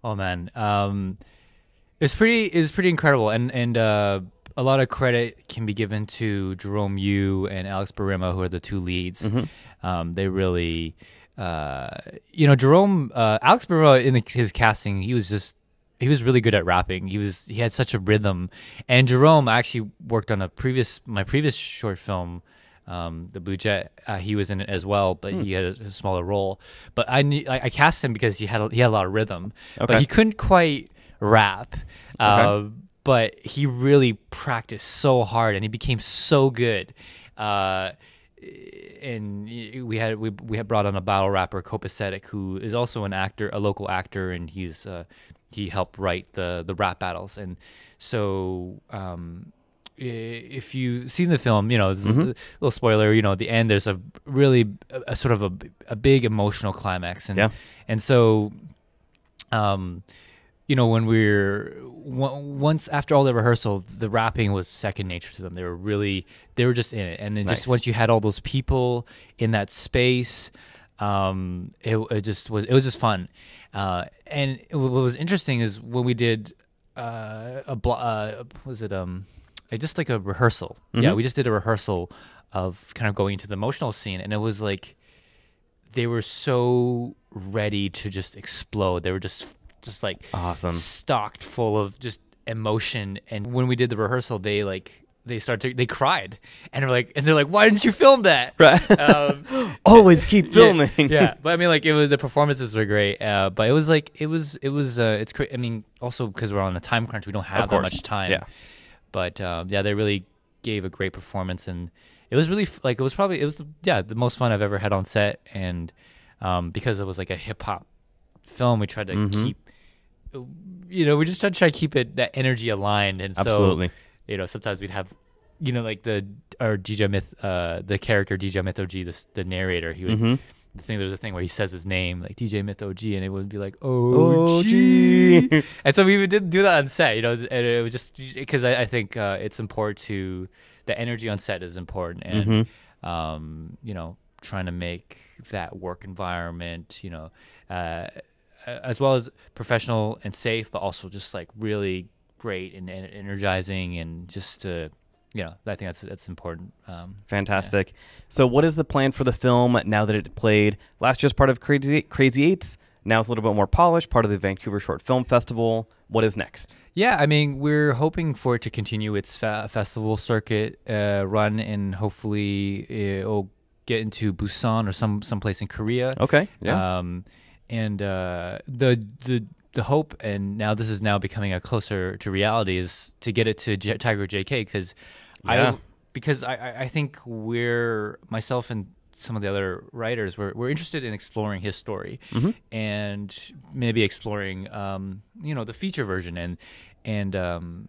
Oh man, um, it's pretty it's pretty incredible, and and uh, a lot of credit can be given to Jerome Yu and Alex Barima, who are the two leads. Um, they really, uh, you know, Jerome uh, Alex Barima in his casting, he was just he was really good at rapping. He was he had such a rhythm, and Jerome actually worked on a previous my previous short film. Um, the Blue Jet, uh, he was in it as well, but he had a, a smaller role. But I, knew, I I cast him because he had a, he had a lot of rhythm, Okay. but he couldn't quite rap. Uh, but he really practiced so hard, and he became so good. Uh, and we had we we had brought on a battle rapper, Copacetic, who is also an actor, a local actor, and he's uh, he helped write the the rap battles. And so, um, if you've seen the film, you know, this Mm-hmm. a little spoiler. You know, at the end there's a really a, a sort of a, a big emotional climax, and Yeah. and so, um, you know, when we are once after all the rehearsal, the rapping was second nature to them. They were really they were just in it, and then Nice. just once you had all those people in that space, um, it, it just was it was just fun. Uh, and what was interesting is when we did uh, a blo- uh, was it um, just like a rehearsal. Yeah, we just did a rehearsal of kind of going into the emotional scene, and it was like they were so ready to just explode. They were just just like Awesome. stocked full of just emotion. And when we did the rehearsal, they like they started to, they cried and they're like and they're like, why didn't you film that? Right. Um, Always keep filming. Yeah, but I mean, like it was the performances were great, uh, but it was like it was it was uh, it's cra- I mean, also because we're on a time crunch, we don't have that much time. Yeah. But um, yeah, they really gave a great performance, and it was really like it was probably it was yeah the most fun I've ever had on set, and um, because it was like a hip hop film, we tried to Mm-hmm. keep. You know, we just tried to try to keep it that energy aligned, and Absolutely. so you know sometimes we'd have you know like the our DJ Myth uh the character DJ Myth OG the the narrator he would Mhm. The thing there was a thing where he says his name like DJ Myth OG and it would be like Oh, OG and so we did do that on set you know and it was just because I, I think uh, it's important to the energy on set is important and Mm-hmm. um you know trying to make that work environment you know uh as well as professional and safe but also just like really great and, and energizing and just to you know i think that's that's important um Fantastic. So, what is the plan for the film now that it played last year's part of Crazy Crazy Eights? Now it's a little bit more polished, part of the Vancouver Short Film Festival. What is next? Yeah, I mean, we're hoping for it to continue its fa- festival circuit uh, run, and hopefully it'll get into Busan or some someplace in Korea. Okay. Yeah. Um, and uh, the the the hope, and now this is now becoming a closer to reality, is to get it to J- Tiger JK because Yeah. I because I- I think we're myself and some of the other writers we're, we're interested in exploring his story Mm-hmm. and maybe exploring um, you know the feature version and and um,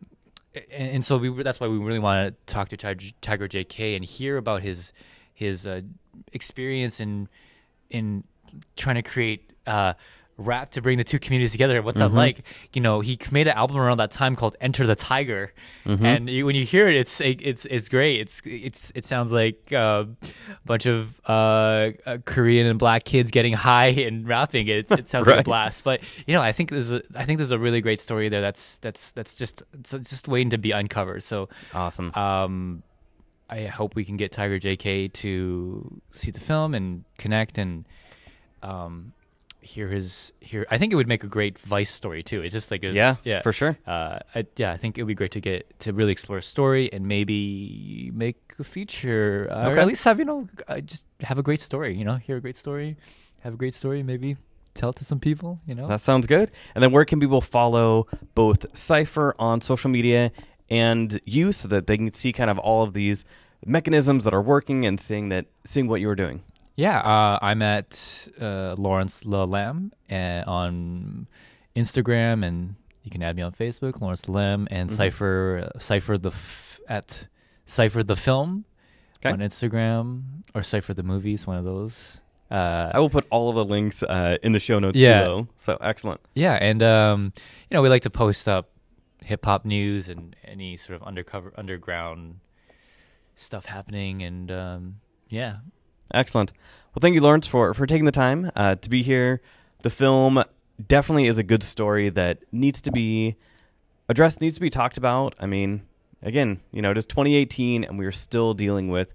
and, and so we that's why we really want to talk to Tiger, Tiger JK and hear about his his uh, experience in in trying to create uh, rap to bring the two communities together. What's that like? You know, he made an album around that time called "Enter the Tiger," and you, when you hear it, it's it's it's great. It's it's it sounds like uh, a bunch of uh, uh, Korean and black kids getting high and rapping. It it sounds like a blast. But you know, I think there's a I think there's a really great story there. That's that's that's just it's just waiting to be uncovered. So awesome. um, I hope we can get Tiger JK to see the film and connect and um, hear his hear. I think it would make a great Vice story too. It's just like a, yeah. yeah, For sure. Uh, I, yeah, I think it would be great to get to really explore a story and maybe make a feature, uh, or at least have you know uh, just have a great story. You know, hear a great story, have a great story, maybe tell it to some people. You know, That sounds good. And then where can people follow both Cypher on social media and you so that they can see kind of all of these mechanisms that are working and seeing that seeing what you're doing? Yeah, uh, I'm at uh, Lawrence Lam uh, on Instagram, and you can add me on Facebook, Lawrence Lam, and Mhm. Cypher uh, Cypher the f- at Cypher the Film Okay. on Instagram or Cypher the Movies, one of those. Uh, I will put all of the links uh, in the show notes Yeah. below. So excellent. yeah, and um, you know we like to post up hip hop news and any sort of undercover underground stuff happening, and um, yeah, Excellent. Well, thank you, Lawrence, for for taking the time uh, to be here. The film definitely is a good story that needs to be addressed, needs to be talked about. I mean, again, you know, it is 2018, and we are still dealing with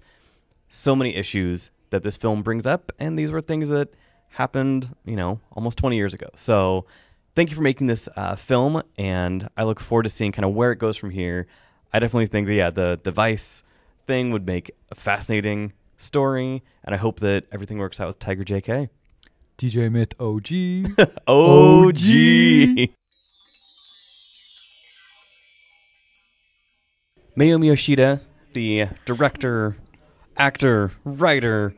so many issues that this film brings up, and these were things that happened, you know, almost 20 years ago. So, thank you for making this uh, film, and I look forward to seeing kind of where it goes from here. I definitely think that yeah, the device thing would make a fascinating story, and I hope that everything works out with Tiger JK. DJ Myth OG. OG. Mayumi Yoshida, the director, actor, writer,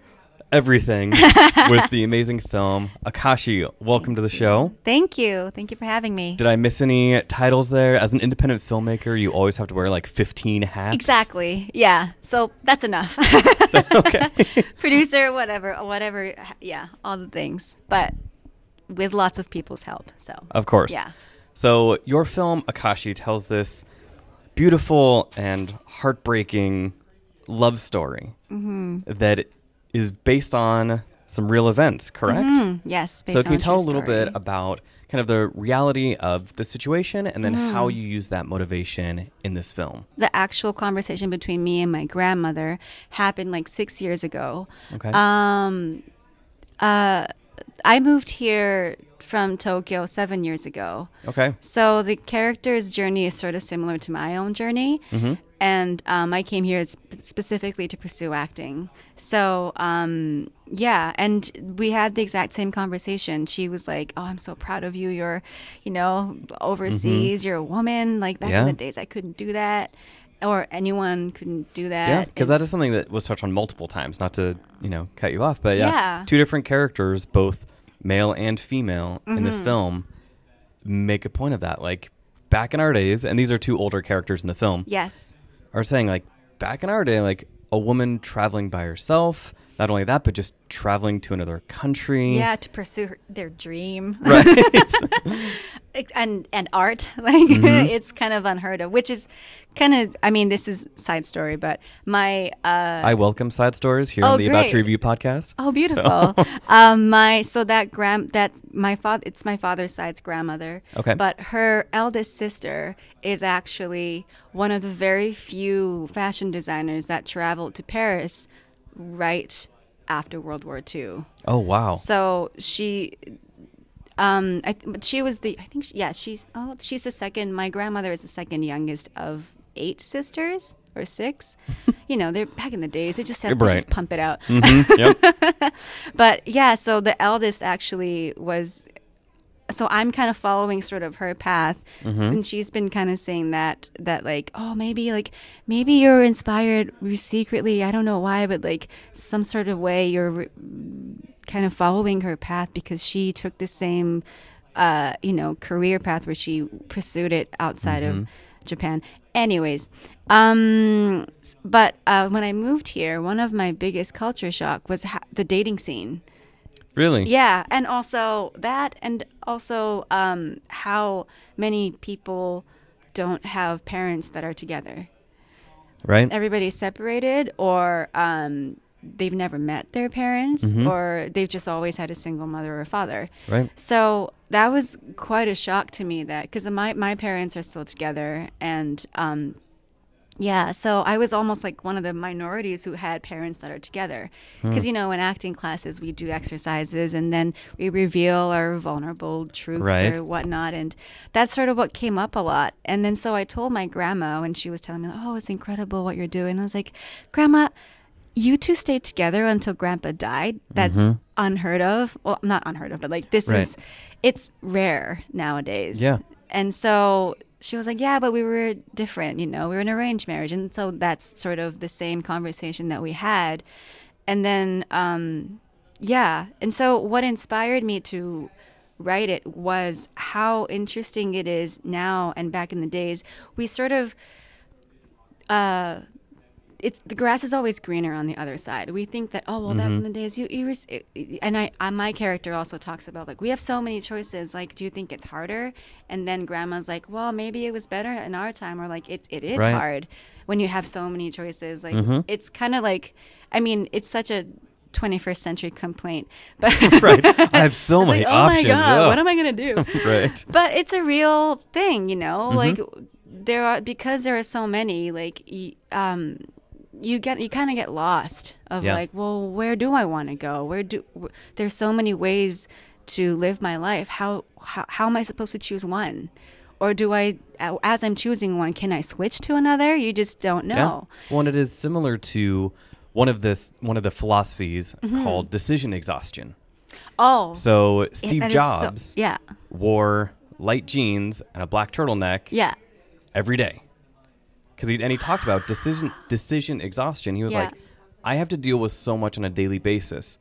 everything with the amazing film Akashi. Welcome to the show. Thank you. Thank you for having me. Did I miss any titles there? As an independent filmmaker, you always have to wear like 15 hats. Exactly. Yeah. So that's enough. Okay. Producer, whatever, whatever. Yeah, all the things, but with lots of people's help. So Of course. yeah. So your film Akashi tells this beautiful and heartbreaking love story Mm-hmm. that is based on some real events, correct? Mhm. Yes. So can you tell a little bit about kind of the reality of the situation and then how Mm-hmm. you use that motivation in this film? the actual conversation between me and my grandmother happened like six years ago. Okay. Um, uh, I moved here from Tokyo seven years ago. okay. So the character's journey is sort of similar to my own journey. Mhm. And um, I came here sp- specifically to pursue acting. So, um, yeah, and we had the exact same conversation. She was like, Oh, I'm so proud of you. You're, you know, overseas, you're a woman. Like back Mm-hmm. Yeah. in the days, I couldn't do that. Or anyone couldn't do that. Yeah, because that is something that was touched on multiple times. Not to you know cut you off, but yeah, Yeah. two different characters, both male and female, in this Mm-hmm. film, make a point of that. Like back in our days, and these are two older characters in the film, Yes. are saying like back in our day, like a woman traveling by herself. Not only that, but just traveling to another country. Yeah, to pursue her, their dream. Right. And and art like Mm-hmm. it's kind of unheard of which is kind of i mean this is side story but my uh I welcome side stories here Oh, on the About to. Review podcast. oh beautiful um my so that grand that my father it's my father's side's grandmother Okay. but her eldest sister is actually one of the very few fashion designers that traveled to paris right after world war ii Oh wow. so she um, I, th- but she was the. I think she, yeah, she's oh, she's the second. My grandmother is the second youngest of eight sisters or six. you know, they're back in the days. They just had You're to just pump it out. Mhm, yep. But yeah, so the eldest actually was. So I'm kind of following sort of her path, Mm-hmm. and she's been kind of saying that that like, oh, maybe like maybe you're inspired secretly. I don't know why, but like some sort of way you're re- kind of following her path because she took the same, uh, you know, career path where she pursued it outside of Japan. Anyways, um, but uh, when I moved here, one of my biggest culture shock was ha- the dating scene. Really? Yeah, and also that, and also um, how many people don't have parents that are together. Right? Everybody's separated, or um, they've never met their parents, or they've just always had a single mother or father. Right. So that was quite a shock to me that because my my parents are still together and um yeah, so I was almost like one of the minorities who had parents that are together. Because, you know, in acting classes, we do exercises and then we reveal our vulnerable truths Right. or whatnot. And that's sort of what came up a lot. And then so I told my grandma when she was telling me, oh, it's incredible what you're doing. I was like, Grandma, you two stayed together until grandpa died. That's unheard of. Well, not unheard of, but like this Right. is, it's rare nowadays. Yeah. And so she was like, Yeah, but we were different, you know, we were an arranged marriage. And so that's sort of the same conversation that we had. And then, um, yeah. And so what inspired me to write it was how interesting it is now and back in the days. We sort of, uh, it's the grass is always greener on the other side. We think that oh well back in the days you, you res- and I, I my character also talks about like we have so many choices like do you think it's harder and then grandma's like well maybe it was better in our time or like it it is Right. hard when you have so many choices like it's kind of like I mean it's such a 21st century complaint but right. I have so many like, options. oh my god what am I gonna do right. but it's a real thing you know Mm-hmm. like there are because there are so many like um you get you kind of get lost of Yeah. like well where do i want to go where do wh- there's so many ways to live my life how, how how am i supposed to choose one or do I, as i'm choosing one can i switch to another you just don't know Yeah. Well, and it is similar to one of this one of the philosophies Mm-hmm. called decision exhaustion. oh So Steve is so- Jobs yeah wore light jeans and a black turtleneck yeah every day. Cuz he and he talked about decision decision exhaustion. He was Yeah. like I have to deal with so much on a daily basis.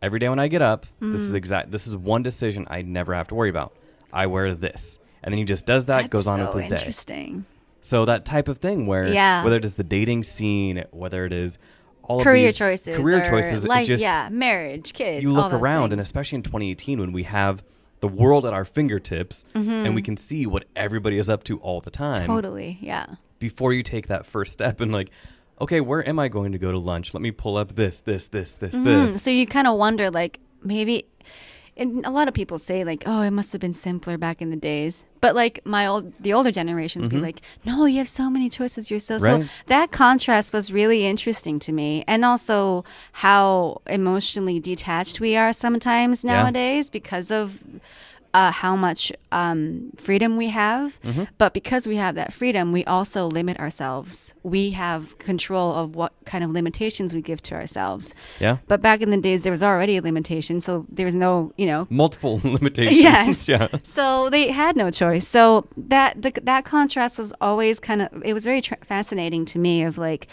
Every day when I get up, this Mm-hmm. is exact this is one decision I never have to worry about. I wear this. And then he just does that, goes on so with his day. interesting So that type of thing where Yeah. whether it is the dating scene, whether it is all of career these choices career or choices, it life just yeah marriage kids you all look those around and things. especially in 2018 when we have the world at our fingertips Mm-hmm. and we can see what everybody is up to all the time totally yeah before you take that first step and like okay where am i going to go to lunch let me pull up this this this this Mm, this So you kind of wonder, like, maybe, and a lot of people say, like, oh, it must have been simpler back in the days. But like my old, the older generations be like, no, you have so many choices. You're so Mm-hmm. Right. so. That contrast was really interesting to me, and also how emotionally detached we are sometimes Yeah. nowadays because of. Uh, how much um, freedom we have, Mm-hmm. but because we have that freedom, we also limit ourselves. We have control of what kind of limitations we give to ourselves. yeah But back in the days, there was already a limitation, so there was no, you know. multiple limitations Yes. yeah So they had no choice. So that the, that contrast was always kind of it was very tra- fascinating to me. Of like,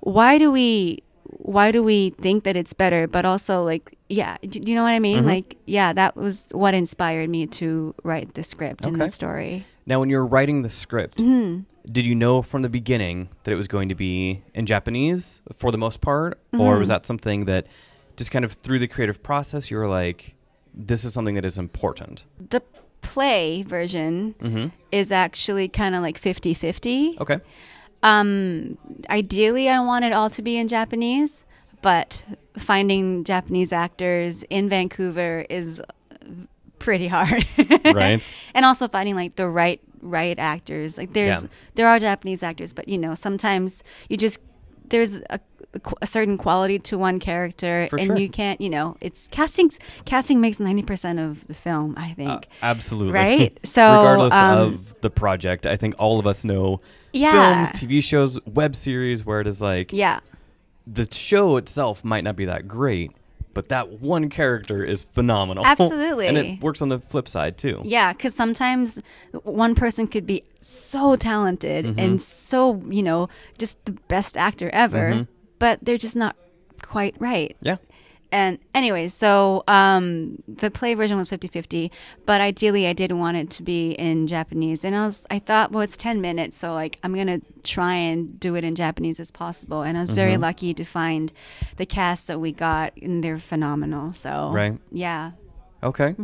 why do we why do we think that it's better? But also like, yeah, do you know what I mean? Mm-hmm. Like, yeah, that was what inspired me to write the script and the story. now when you were writing the script Mm-hmm. did you know from the beginning that it was going to be in japanese for the most part or Mm-hmm. was that something that just kind of through the creative process you were like this is something that is important The play version mm-hmm. is actually kind of like 50-50. okay Um, ideally, I want it all to be in Japanese, but finding Japanese actors in Vancouver is pretty hard. Right. and also finding like the right right actors. Like there's Yeah. there are Japanese actors, but you know sometimes you just there's a, a certain quality to one character, For and sure. you can't, you know, it's casting. Casting makes ninety percent of the film, I think. Uh, absolutely. Right? So, regardless um, of the project, I think all of us know yeah, films, TV shows, web series where it is like yeah, the show itself might not be that great, but that one character is phenomenal. Absolutely. and it works on the flip side too. yeah. Because sometimes one person could be so talented Mm-hmm. and so, you know, just the best actor ever, Mm-hmm. but they're just not quite right. Yeah. And anyway, so um, the play version was 50-50, but ideally I did want it to be in Japanese. And I was I thought, well, it's 10 minutes, so like I'm going to try and do it in Japanese as possible. And I was Mm-hmm. very lucky to find the cast that we got and they're phenomenal. So Right. Yeah. Okay.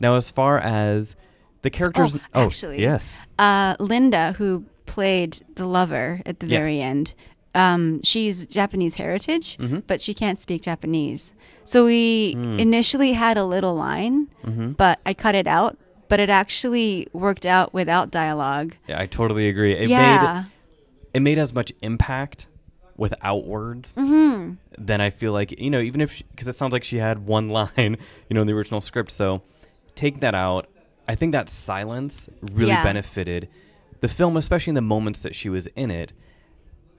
Now, as far as the characters, Mm-hmm. Oh, actually. yes, Uh, Linda, who played the lover at the very end, um, she's Japanese heritage, Mm-hmm. but she can't speak Japanese. So we Mm. initially had a little line, Mm-hmm. but I cut it out. But it actually worked out without dialogue. yeah, I totally agree. It yeah. made it made as much impact without words Mm-hmm. than I feel like you know, even if because it sounds like she had one line, you know, in the original script. So take that out. I think that silence really Yeah. benefited the film, especially in the moments that she was in it.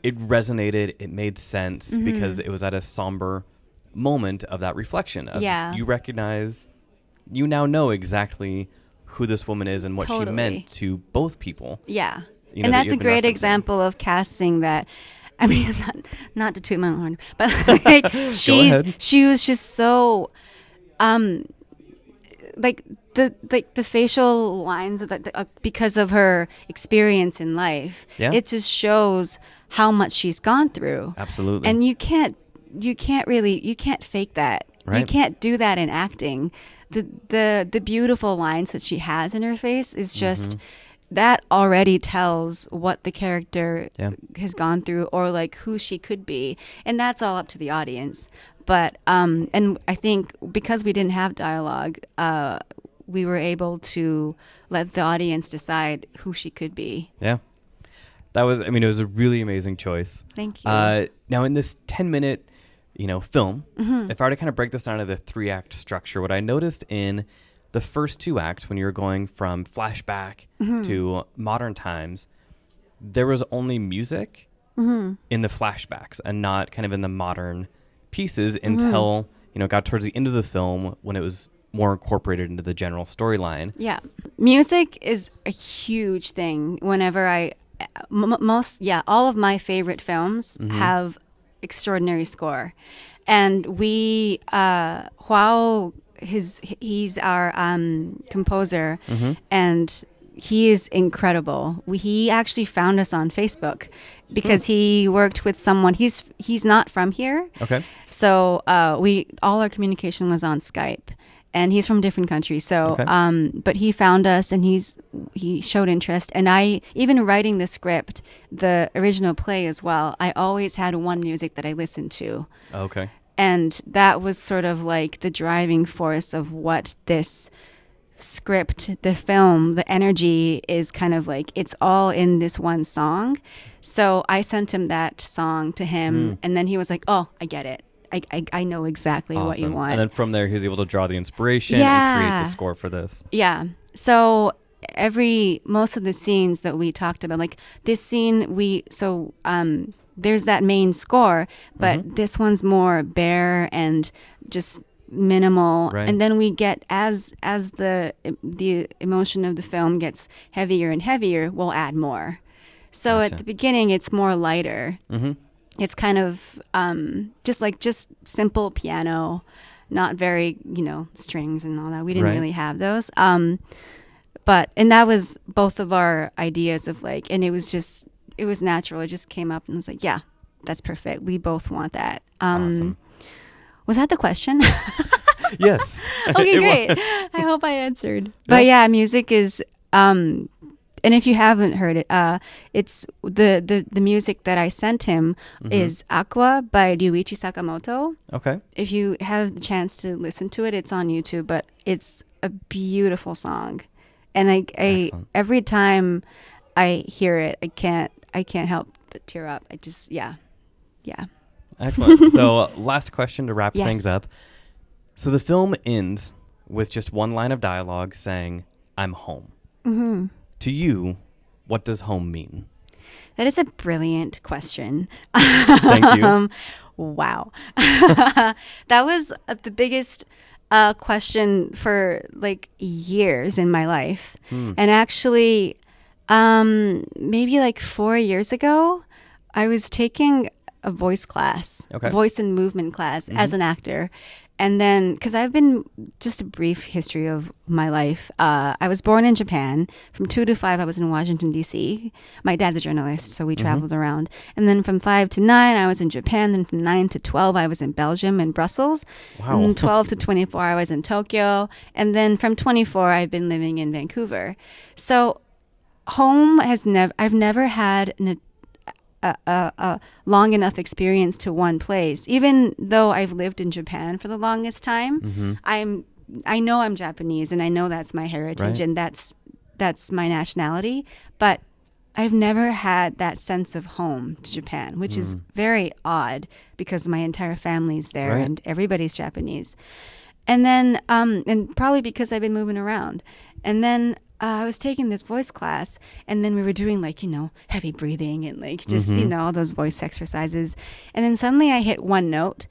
It resonated. It made sense Mm-hmm. because it was at a somber moment of that reflection. Of Yeah. you recognize, you now know exactly who this woman is and what she meant to both people. Yeah. you know, and that that's a great example of casting that I mean not, not to toot my own horn, but like she's she was just so um like the like the facial lines of the, uh, because of her experience in life. Yeah. It just shows how much she's gone through. Absolutely. And you can't you can't really you can't fake that. You can't do that in acting. The the the beautiful lines that she has in her face is just Mm-hmm. that already tells what the character Yeah. has gone through or like who she could be. And that's all up to the audience. But um and I think because we didn't have dialogue, uh we were able to let the audience decide who she could be. Yeah. That was, I mean, it was a really amazing choice. Thank you. Uh, now, in this 10 minute, you know, film, Mm-hmm. if I were to kind of break this down to the three act structure, what I noticed in the first two acts, when you were going from flashback Mm-hmm. to modern times, there was only music Mm-hmm. in the flashbacks and not kind of in the modern pieces Mm-hmm. until, you know, got towards the end of the film when it was more incorporated into the general storyline. Yeah. Music is a huge thing whenever I m- most yeah, all of my favorite films have extraordinary score. And we uh Huao his he's our um composer and he is incredible. We, he actually found us on Facebook because he worked with someone. He's he's not from here, Okay. so uh, we all our communication was on Skype, and he's from different countries. So, Okay. um, but he found us, and he's he showed interest. And I even writing the script, the original play as well. I always had one music that I listened to, Okay. and that was sort of like the driving force of what this script, the film, the energy is kind of like it's all in this one song. So I sent him that song to him, and then he was like, "Oh, I get it. I I, I know exactly what you want." And then from there, he was able to draw the inspiration and create the score for this. Yeah. So every most of the scenes that we talked about, like this scene, we so um there's that main score, but Mm-hmm. this one's more bare and just minimal Right. and then we get as as the the emotion of the film gets heavier and heavier we'll add more so Gotcha. at the beginning it's more lighter Mm-hmm. it's kind of um, just like just simple piano, not very you know strings and all that. We didn't Right. really have those. Um, but and that was both of our ideas of like, and it was just it was natural. It just came up and was like, yeah, that's perfect. We both want that. Um, Awesome. Was that the question? Yes. okay, great. was. I hope I answered. But yeah, music is um and if you haven't heard it, uh it's the the, the music that I sent him Mm-hmm. is Aqua by Ryuichi Sakamoto. Okay. If you have the chance to listen to it, it's on YouTube, but it's a beautiful song. And I, I every time I hear it, I can't I can't help but tear up. I just yeah. Yeah. Excellent. so, last question to wrap Yes. things up. So, the film ends with just one line of dialogue saying, I'm home. hmm To you, what does home mean? That is a brilliant question. Thank you. Um, wow. that was uh, the biggest uh, question for like years in my life. Hmm. And actually, um, maybe like four years ago, I was taking a voice class, Okay. voice and movement class as an actor. And then, because I've been just a brief history of my life. Uh, I was born in Japan. From two to five, I was in Washington, D.C. My dad's a journalist, so we traveled around. And then from five to nine, I was in Japan. Then from nine to 12, I was in Belgium and Brussels. Wow. And 12 to 24, I was in Tokyo. And then from 24, I've been living in Vancouver. So home has never, I've never had an, a, a, a long enough experience to one place. Even though I've lived in Japan for the longest time, Mm-hmm. I'm, I know I'm Japanese and I know that's my heritage Right. and that's, that's my nationality. But I've never had that sense of home to Japan, which is very odd because my entire family's there Right. and everybody's Japanese. And then, um, and probably because I've been moving around. And then uh, I was taking this voice class, and then we were doing like, you know, heavy breathing and like just, you know, all those voice exercises. And then suddenly I hit one note.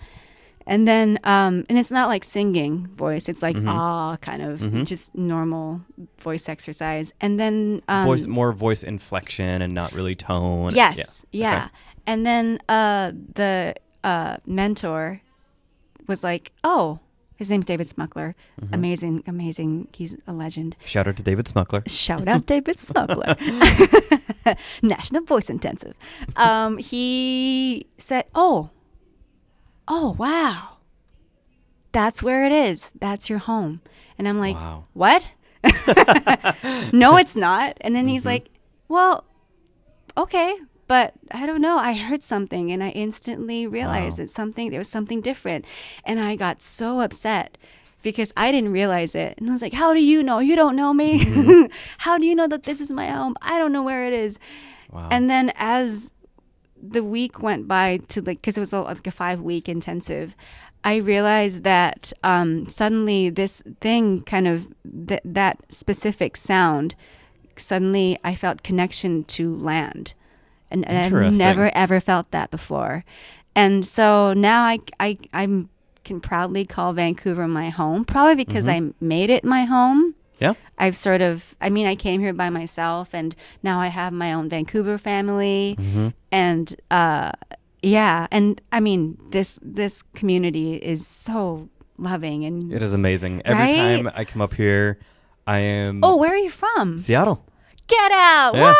And then, um, and it's not like singing voice, it's like ah, kind of just normal voice exercise. And then, um, voice, more voice inflection and not really tone. Yes, Yeah. yeah. Okay. And then uh, the uh, mentor was like, "Oh, his name's David Smukler. Mm-hmm. Amazing, amazing. He's a legend. Shout out to David Smukler. Shout out David Smukler, National Voice Intensive." Um, he said, "Oh, oh, wow, that's where it is. That's your home." And I'm like, Wow. "What?" no, it's not. And then he's like, "Well, okay, but I don't know. I heard something and I instantly realized Wow. that something there was something different. And I got so upset because I didn't realize it. And I was like, "How do you know? You don't know me. How do you know that this is my home? I don't know where it is." Wow. And then as the week went by to like because it was a, like a five week intensive i realized that um, suddenly this thing kind of th- that specific sound suddenly i felt connection to land and, and i've never ever felt that before and so now i i i'm can proudly call vancouver my home probably because i made it my home yeah. I've sort of, I mean, I came here by myself and now I have my own Vancouver family. Mm-hmm. And, uh, yeah. And I mean, this, this community is so loving and It is amazing. Every time I come up here, I am Oh, where are you from? Seattle. Get out. Yeah. What?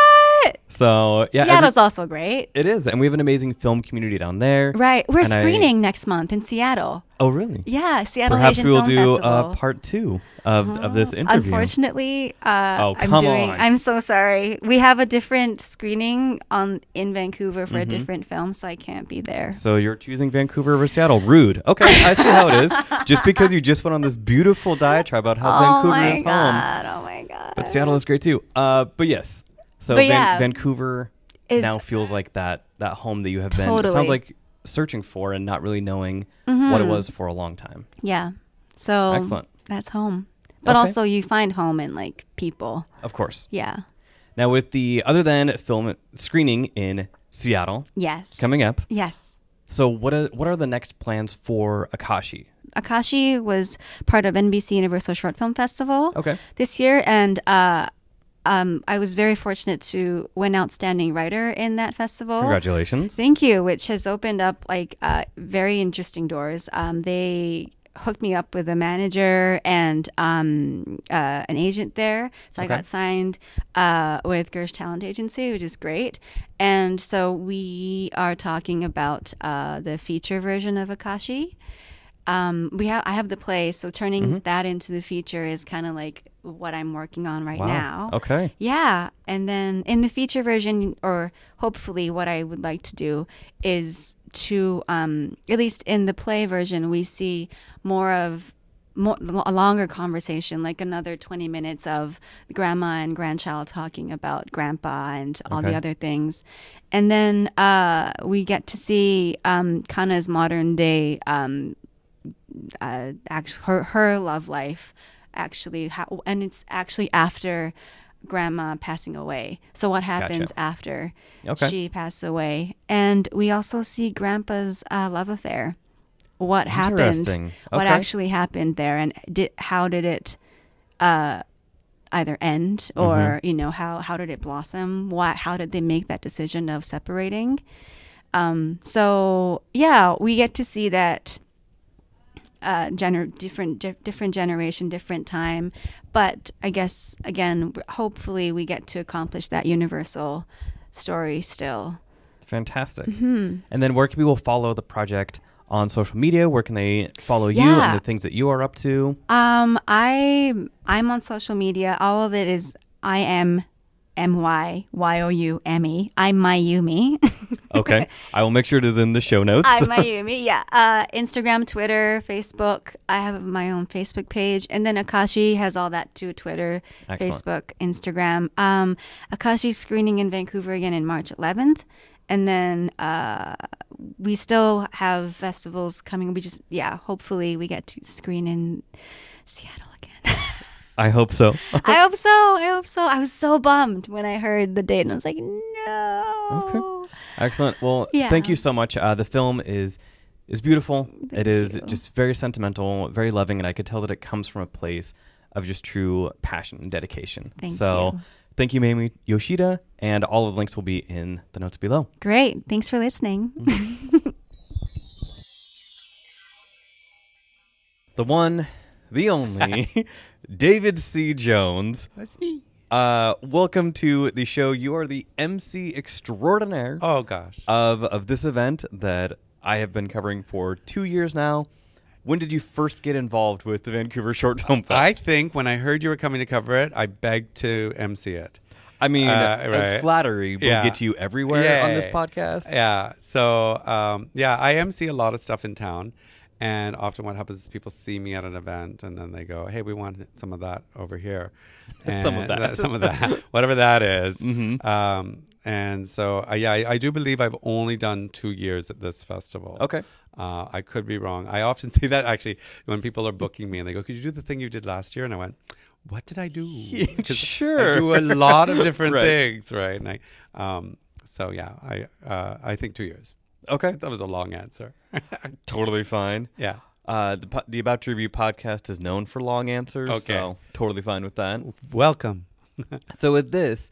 So yeah, every- Seattle's also great. it is, and we have an amazing film community down there. Right. We're And I- screening next month in Seattle. Oh, really? Yeah. Seattle Perhaps Asian we will Film do uh, part two of of this interview. Unfortunately, uh, Oh, I'm come doing. on. I'm so sorry. We have a different screening on in Vancouver Mm-hmm. for a different film, so I can't be there. So you're choosing Vancouver over Seattle? Rude. Okay, I see how it is. Just because you just went on this beautiful diatribe about how oh Vancouver is home, god! Oh my god! but Seattle is great too. Uh, but yes, so Van- yeah. Vancouver Is- now feels like that that home that you have been. It sounds like searching for and not really knowing what it was for a long time. yeah. So Excellent. That's home, but Okay. also you find home in like people. Of course. Yeah. Now with the other than film screening in Seattle Yes. coming up. Yes. So what are what are the next plans for Akashi? Akashi was part of NBC Universal Short Film Festival Okay. this year, and uh, um, I was very fortunate to win Outstanding Writer in that festival. Congratulations. Thank you, which has opened up like uh, very interesting doors. Um, they hooked me up with a manager and um, uh, an agent there, so I got signed uh, with Gersh Talent Agency, which is great. And so we are talking about uh, the feature version of Akashi. Um, we have I have the play, so turning Mm-hmm. that into the feature is kind of like what I'm working on right Wow. now. Okay. Yeah, and then in the feature version, or hopefully, what I would like to do is to, um, at least in the play version, we see more of more, a longer conversation, like another 20 minutes of the grandma and grandchild talking about grandpa and all the other things. And then uh, we get to see um, Kana's modern day, um, uh, act- her, her love life, actually. How, and it's actually after grandma passing away. So what happens Gotcha. after Okay. she passed away? And we also see grandpa's uh, love affair. What happened? Interesting. What actually happened there, and did how did it uh, either end or Mm-hmm. you know how how did it blossom? What how did they make that decision of separating? Um, so yeah, we get to see that uh, gener- different di- different generation, different time. But I guess again, hopefully, we get to accomplish that universal story still. Fantastic. Mm-hmm. And then where can people follow the project on social media? Where can they follow you and the things that you are up to? Um, I I'm on social media. All of it is I am M Y Y O U M E. I'm Mayumi. Okay. I will make sure it is in the show notes. I'm Mayumi. Yeah. Uh, Instagram, Twitter, Facebook. I have my own Facebook page, and then Akashi has all that too: Twitter, Excellent. Facebook, Instagram. Um, Akashi's screening in Vancouver again in March 11th, and then uh, we still have festivals coming. We just yeah, hopefully we get to screen in Seattle. I hope so. I hope so. I hope so. I was so bummed when I heard the date, and I was like, no. Okay. Excellent. Well, Yeah. thank you so much. Uh, the film is is beautiful. it is you. just very sentimental, very loving, and I could tell that it comes from a place of just true passion and dedication. Thank so, you. thank you, Mayumi Yoshida, and all of the links will be in the notes below. Great. Thanks for listening. The one, the only, David C. Jones. That's me. Uh, welcome to the show. You are the MC extraordinaire Oh gosh. of of this event that I have been covering for two years now. When did you first get involved with the Vancouver Short Film Fest? I think when I heard you were coming to cover it, I begged to MC it. I mean, Uh, uh, right. flattery will Yeah. get you everywhere on this Yay. podcast. Yeah. So um, yeah, I MC a lot of stuff in town, and often what happens is people see me at an event, and then they go, "Hey, we want some of that over here." Some of And that. some of that, whatever that is. Mhm. Um, and so uh, yeah, I, I do believe I've only done two years at this festival. Okay. Uh, I could be wrong. I often see that actually when people are booking me and they go, "Could you do the thing you did last year?" And I went, "What did I do? Sure. I do a lot of different Right. things, right? And I, um, so yeah, I uh, I think two years. Okay. That was a long answer. Totally fine. yeah. Uh, the, the About to Review podcast is known for long answers, Okay. so totally fine with that. Welcome. So with this,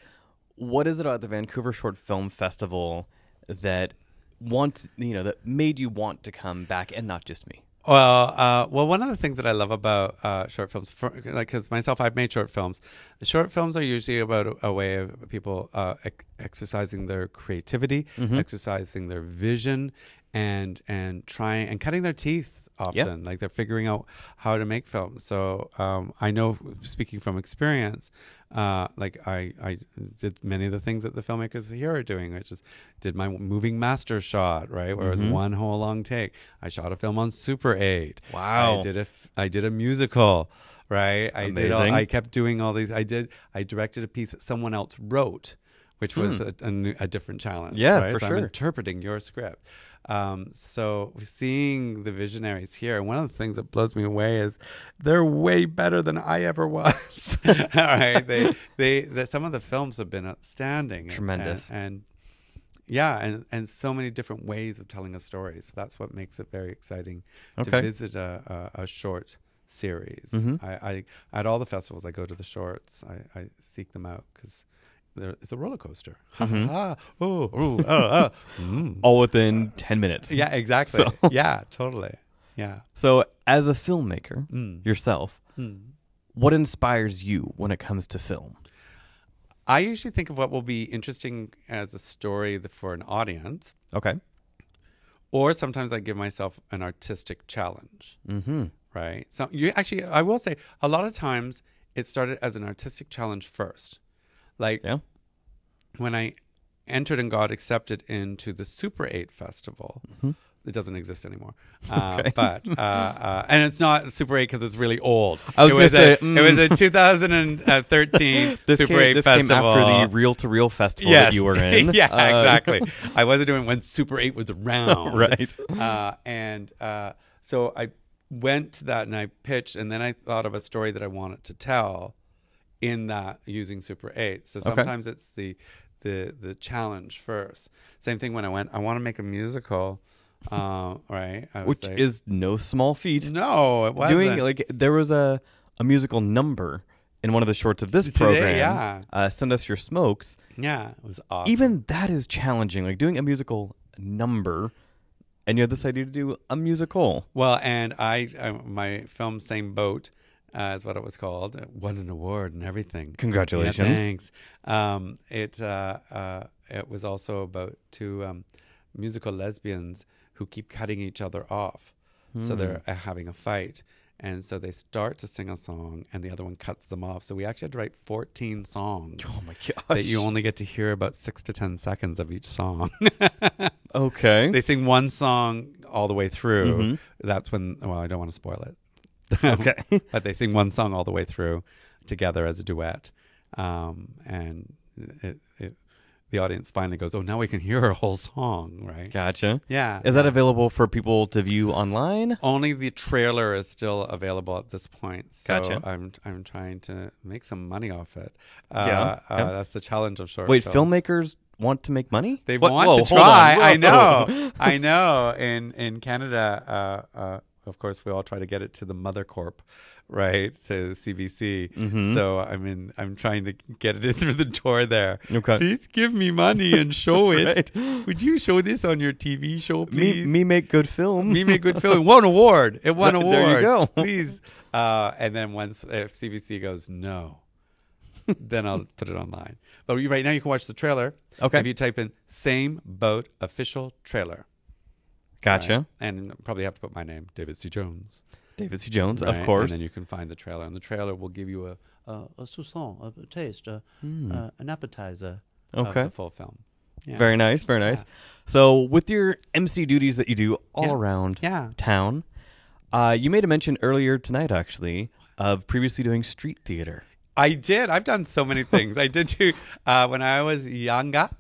what is it about the Vancouver Short Film Festival that want you know that made you want to come back and not just me? Well, uh, well, one of the things that I love about uh, short films, for, like, because myself, I've made short films. Short films are usually about a, a way of people uh, ex- exercising their creativity, exercising their vision, and and trying and cutting their teeth. Often, like they're figuring out how to make films. So um, I know, speaking from experience, uh, like I, I did many of the things that the filmmakers here are doing. I just did my moving master shot, right, where it was one whole long take. I shot a film on Super 8. Wow. I did a I did a musical, right? I did all, Amazing. I kept doing all these. I did. I directed a piece that someone else wrote, which was a, a, a different challenge. Hmm. Yeah, right? for So sure. I'm interpreting your script. Um, so seeing the visionaries here, and one of the things that blows me away is they're way better than I ever was. all right, they they that some of the films have been outstanding, and- Tremendous. and, and yeah, and, and so many different ways of telling a story. So that's what makes it very exciting Okay. to visit a, a, a short series. Mhm. I, I at all the festivals I go to the shorts. I, I seek them out because it's a roller coaster. Mm-hmm. ha ha! Oh, oh, oh, oh. Mm. All within ten minutes. Yeah, exactly. So- yeah, totally. Yeah. So, as a filmmaker Mm. yourself, Mm. what inspires you when it comes to film? I usually think of what will be interesting as a story for an audience, Okay. or sometimes I give myself an artistic challenge. Mm-hmm. right? So you actually, I will say, a lot of times it started as an artistic challenge first. Like Yeah. when I entered and got accepted into the Super 8 festival, it doesn't exist anymore. Uh, Okay. But uh, uh, and it's not Super 8 because it's really old. I was it was say, a, mm. it was a 2013 This, Super came, 8 this festival. came after the reel to reel festival that you were in. yeah, Uh, exactly. I wasn't doing when Super 8 was around. Right. Uh, and uh, so I went to that and I pitched, and then I thought of a story that I wanted to tell in that using Super 8. So sometimes it's the the the challenge first. Same thing when I went, I want to make a musical, uh, right? I Which like, is no small feat. no, it wasn't. Doing like there was a a musical number in one of the shorts of this Today, program. yeah. Uh, Send us your smokes. yeah, it was awesome. Even that is challenging. Like doing a musical number, and you had this idea to do a musical. Well, and I, I my film Same Boat uh, is what it was called. It won an award and everything. Congratulations. Yeah, thanks. Um, it uh, uh, it was also about two um, musical lesbians who keep cutting each other off. So they're Hmm. uh, having a fight. And so they start to sing a song, and the other one cuts them off. So we actually had to write 14 songs Oh my gosh. that you only get to hear about six to 10 seconds of each song. okay. they sing one song all the way through. Mhm. That's when, well, I don't want to spoil it. Okay. but they sing one song all the way through together as a duet. Um, and it, it, the audience finally goes, "Oh, now we can hear a whole song, right?" Gotcha. Yeah. Is that available for people to view online? Only the trailer is still available at this point. So Gotcha. I'm I'm trying to make some money off it. Uh, Yeah, uh, yeah. that's the challenge of short. Wait, films. filmmakers want to make money? They What- want whoa, to try. I know. I know. In in Canada, uh, uh, of course, we all try to get it to the mother corp, right? To CBC. Mhm. So I mean, I'm trying to get it in through the door there. Okay. Please give me money and show it. Right. Would you show this on your TV show, please? me make good film. me make good film. It won award. It won There award. you go. Please. Uh, and then once if CBC goes no, then I'll put it online. But right now you can watch the trailer. Okay. If you type in "same boat official trailer," Gotcha. right? and probably have to put my name, David C. Jones, David C. Jones, right? of course. And then you can find the trailer, and the trailer will give you a a, a soupçon, a, taste, a, uh, an appetizer of Hmm. The full film. Yeah. Very nice, very nice. So, with your MC duties that you do all Yeah. around Yeah. town, uh, you made a mention earlier tonight, actually, of previously doing street theater. I did. I've done so many things. I did too. Uh, when I was younger,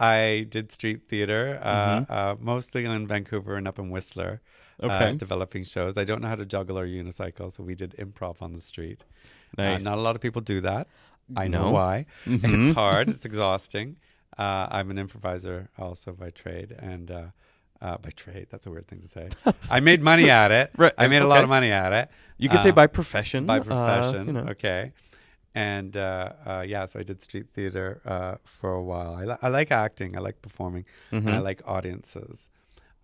I did street theater, uh, uh, mostly in Vancouver and up in Whistler, Mm-hmm. Okay. uh, developing shows. I don't know how to juggle or unicycle, so we did improv on the street. Nice. Uh, not a lot of people do that. I know No. why. Mhm. It's hard. It's exhausting. Uh, I'm an improviser also by trade and uh, uh, by trade. That's a weird thing to say. I made money at it. Right, I made a lot of money at it. You could say Uh, by profession. by uh, profession. you know. Okay. And uh, uh, yeah, so I did street theater uh, for a while. I, li- I like acting. I like performing. And I like audiences.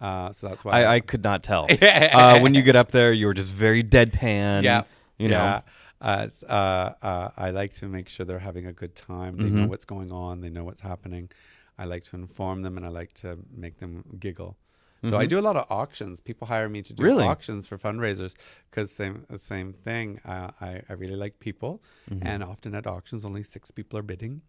Uh, so that's why Mm-hmm. I, I could not tell. uh, when you get up there, you were just very deadpan. yeah, You know. yeah. Uh, uh, uh, I like to make sure they're having a good time. They Mm-hmm. know what's going on. They know what's happening. I like to inform them, and I like to make them giggle. So I do a lot of auctions. People hire me to do Mm-hmm. Really? auctions for fundraisers because same the same thing. Uh, I I really like people, Mm-hmm. and often at auctions only six people are bidding.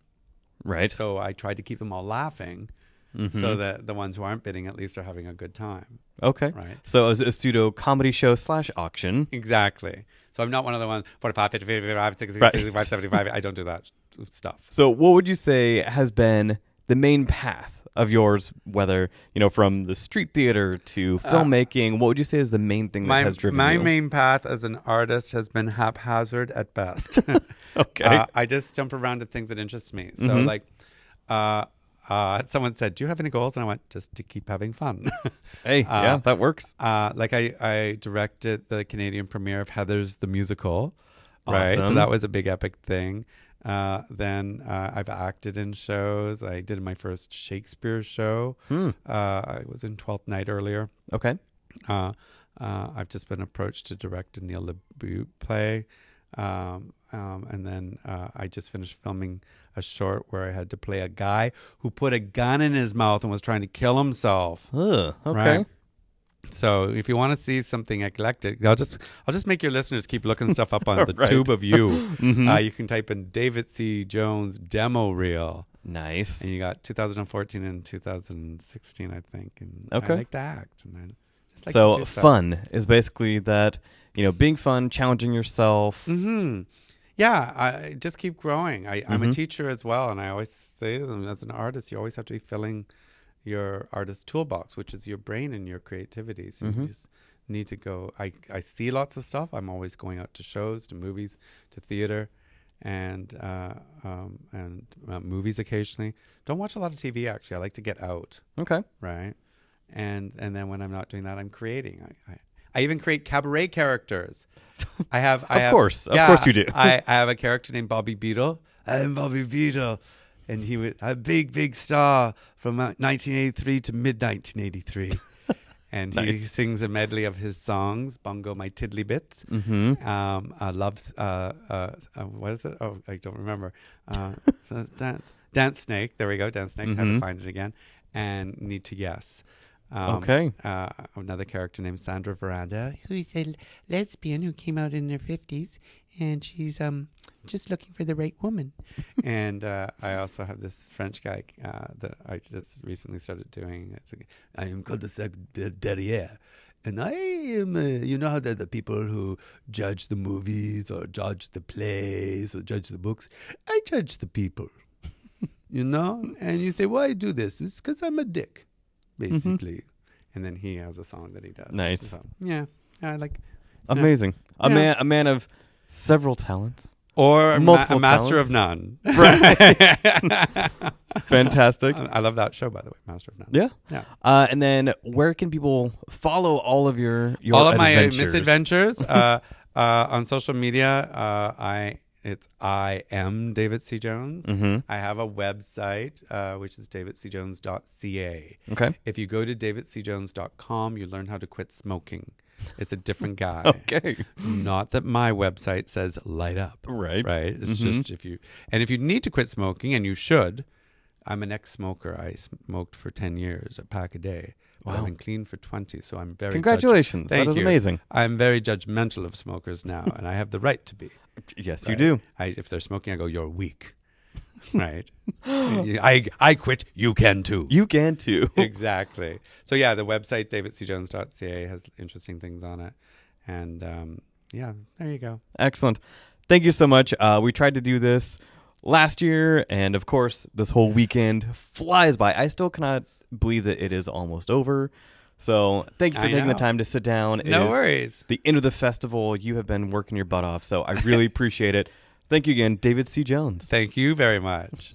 Right. So I try to keep them all laughing, Mm-hmm. so that the ones who aren't bidding at least are having a good time. Okay. Right. So it was a pseudo comedy show slash auction. Exactly. So I'm not one of the ones 45, 50, 55, 60, Right. 65, 75. I don't do that stuff. So what would you say has been the main path of yours, whether, you know, from the street theater to filmmaking, what would you say is the main thing that Uh, My, has driven my you? main path as an artist has been haphazard at best. Okay. Uh, I just jump around to things that interest me. So, Mhm. like, uh, uh, someone said, "Do you have any goals?" And I went, "Just to keep having fun." hey, uh, yeah, that works. uh, like I, I directed the Canadian premiere of Heathers the musical, right? So that was a big epic thing. Uh, then uh, I've acted in shows. I did my first Shakespeare show. Hmm. Uh, I was in Twelfth Night earlier. Okay. Uh, uh, I've just been approached to direct a Neil LaBute play. Um, um, and then uh, I just finished filming a short where I had to play a guy who put a gun in his mouth and was trying to kill himself. Ugh, okay. Right. So if you want to see something eclectic, I'll just I'll just make your listeners keep looking stuff up on the Right. tube of you. Mhm. Uh, you can type in David C. Jones demo reel. Nice. and you got 2014 and 2016, I think. And Okay. I like to act, and like so fun is basically that you know being fun, challenging yourself. Hmm. Yeah, I just keep growing. I, I'm a Mhm. teacher as well, and I always say to them, as an artist, you always have to be filling your artist toolbox, which is your brain and your creativity. So Mhm. you just need to go. I I see lots of stuff. I'm always going out to shows, to movies, to theater, and uh, um, and uh, movies occasionally. Don't watch a lot of TV. Actually, I like to get out. Okay. Right. And and then when I'm not doing that, I'm creating. I, I, I even create cabaret characters. I have. I Of have, course. Of course you do. I, I have a character named Bobby Beetle. I'm Bobby Beetle, and he was a big, big star from uh, 1983 to mid 1983. And he sings a medley of his songs, "Bongo My Tiddly Bits." Mm-hmm. Um, uh, loves uh, uh, uh, what is it? Oh, I don't remember. Uh, dance, dance Snake. There we go. Dance Snake. Have Mhm. to find it again. And Need to Guess. Um, Okay. Uh, another character named Sandra Veranda, who's a lesbian who came out in her fifties, and she's um just looking for the right woman. and uh, I also have this French guy uh, that I just recently started doing. It's a, I am called the sec de- derrière. And I am, uh, you know how the, the people who judge the movies or judge the plays or judge the books, I judge the people, you know? And you say, why do this? It's because I'm a dick, basically. And then he has a song that he does. Nice. So, yeah, I like. Amazing. A Yeah. man, a man of several talents. Or a, ma- a master of none. Right. Fantastic. I, love that show, by the way, Master of None. Yeah. Yeah. Uh, and then where can people follow all of your your all of my uh, misadventures uh, uh, on social media. Uh, I it's I am David C Jones. Mhm. I have a website uh, which is davidcjones.ca. Okay. If you go to davidcjones.com, you learn how to quit smoking. It's a different guy. Okay. Not that my website says light up. Right. Right. It's Mhm. just if you and if you need to quit smoking, and you should. I'm an ex-smoker. I smoked for ten years, a pack a day. But I've been clean for twenty, so I'm very. Congratulations. That Thank is you. amazing. I'm very judgmental of smokers now, and I have the right to be. Yes, you do. I, if they're smoking, I go, "You're weak." Right. I I quit. You can too. You can too. exactly. So yeah, the website davidcjones.ca has interesting things on it, and um, yeah, there you go. Excellent. Thank you so much. Uh, we tried to do this last year, and of course, this whole weekend flies by. I still cannot believe that it is almost over. So, thank you for I taking the time to sit down. It No worries. The end of the festival. You have been working your butt off, so I really appreciate it. Thank you again, David C. Jones. Thank you very much.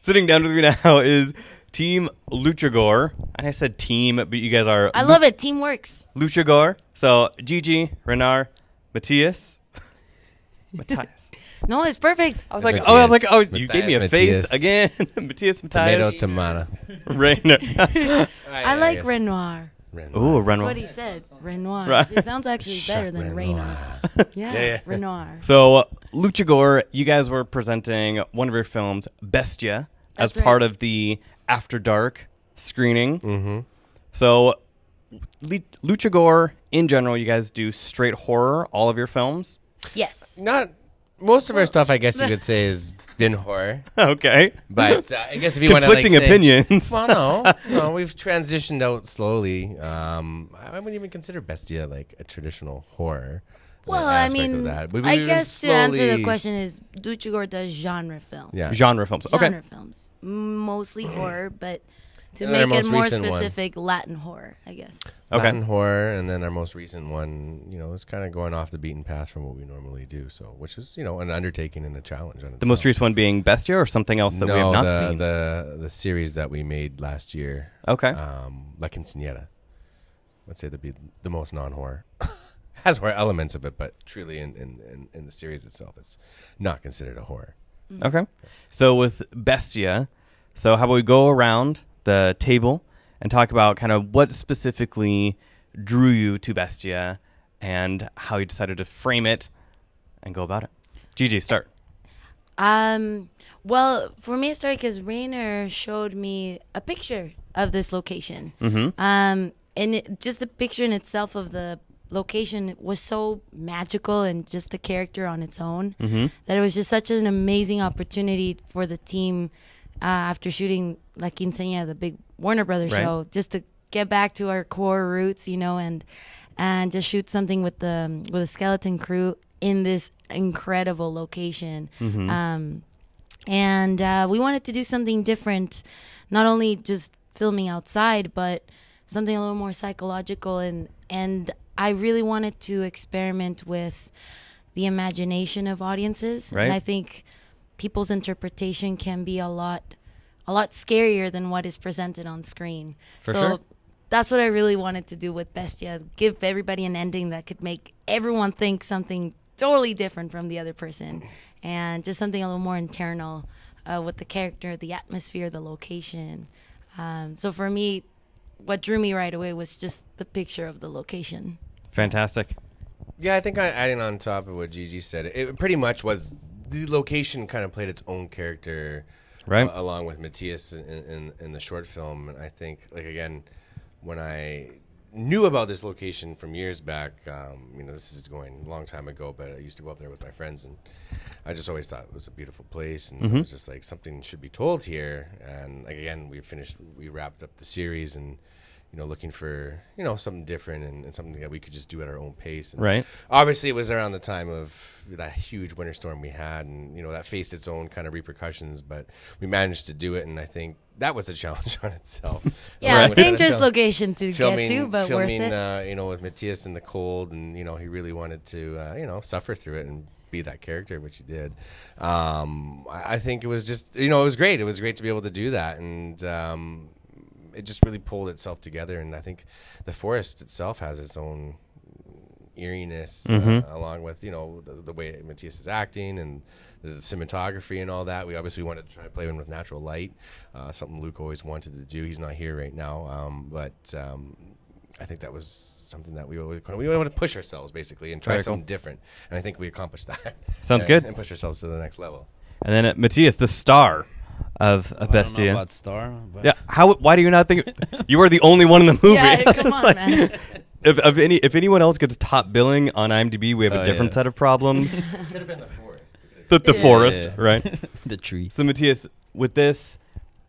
Sitting down with me now is Team LuchaGore. I said team, but you guys are I love it. Team works. LuchaGore. So Gigi, Renard, Mathias. Mathias. No, it's perfect. I was like, oh, I was like, oh, you Mathias, gave me a Mathias. face again. Mathias, Tomato, Mathias. tomato. Raynor. I like Renoir. Ooh, That's Renoir. what he said. Renoir. Right. It sounds actually better than Renoir. Yeah, Yeah, yeah. Renoir. So, uh, LuchaGore, you guys were presenting one of your films, Bestia, as right. part of the After Dark screening. Mm-hmm. So, Lu- LuchaGore, in general, you guys do straight horror, all of your films? Yes. Not most of our stuff, I guess you could say, has been horror. Okay. But uh, I guess if you want to like, Conflicting say- opinions. well, no, no, we've transitioned out slowly. Um, I wouldn't even consider Bestia like a traditional horror. uh, Well, I aspect of mean, that. But I we've guess to answer the slowly- question is LuchaGore does genre film. Yeah. Genre films. Okay. Genre films. Mostly horror, but to And make it more recent one. specific, Latin horror, I guess. Okay. Latin horror, and then our most recent one, you know, is kind of going off the beaten path from what we normally do. So, which is, you know, an undertaking and a challenge on The most recent one being Bestia or something else that no, we have not the, seen? the the series that we made last year. Okay. Um, La Quinceañera. Let's say that'd be the most non-horror. Has horror elements of it, but truly in, in, in, in the series itself, it's not considered a horror. Okay. So with Bestia, so how about we go around the table and talk about kind of what specifically drew you to Bestia and how you decided to frame it and go about it. Gigi, start. Um, well, for me, it started because Raynor showed me a picture of this location. Mm-hmm. Um, and it, just the picture in itself of the location was so magical and just the character on its own Mhm. that it was just such an amazing opportunity for the team uh, after shooting La Quinceañera, the big Warner Brothers Right. show, just to get back to our core roots, you know, and and just shoot something with the with a skeleton crew in this incredible location. Mhm. Um, and uh, we wanted to do something different, not only just filming outside, but something a little more psychological. And and I really wanted to experiment with the imagination of audiences, Right. and I think people's interpretation can be a lot a lot scarier than what is presented on screen. For so sure. that's what I really wanted to do with Bestia. Give everybody an ending that could make everyone think something totally different from the other person, and just something a little more internal uh, with the character, the atmosphere, the location. Um, so for me, what drew me right away was just the picture of the location. Fantastic. Yeah, I think I, adding on top of what Gigi said, it pretty much was the location kind of played its own character, Right. along with Mathias in, in, in the short film. And I think, like again, when I knew about this location from years back, um, you know, this is going a long time ago, but I used to go up there with my friends, and I just always thought it was a beautiful place, and Mhm. it was just like something should be told here. And like again, we finished, we wrapped up the series, and you know, looking for you know something different and, and something that we could just do at our own pace. And Right. Obviously, it was around the time of that huge winter storm we had, and you know that faced its own kind of repercussions. But we managed to do it, and I think that was a challenge on itself. Yeah, Along with the dangerous film- location to get to, but worth filming, it. Uh, you know, with Mathias in the cold, and you know, he really wanted to, uh, you know, suffer through it and be that character, which he did. Um, I, I think it was just, you know, it was great. It was great to be able to do that, and um, it just really pulled itself together. And I think the forest itself has its own eeriness, Mhm. uh, along with you know the, the way Mathias is acting and the cinematography and all that. We obviously wanted to try to play in with natural light, uh, something Luke always wanted to do. He's not here right now, um, but um, I think that was something that we always we wanted to push ourselves basically and try Very cool. something different. And I think we accomplished that. Sounds And- good. And push ourselves to the next level. And then uh, Mathias, the star of, a Well, I don't know about star, but- Yeah. How? Why do you not think you are the only one in the movie? Yeah, come It's on, man. If, if any if anyone else gets top billing on IMDb, we have a Oh, different yeah. set of problems. Could have been the forest. the the Yeah, forest, yeah. right? the tree. So Mathias, with this,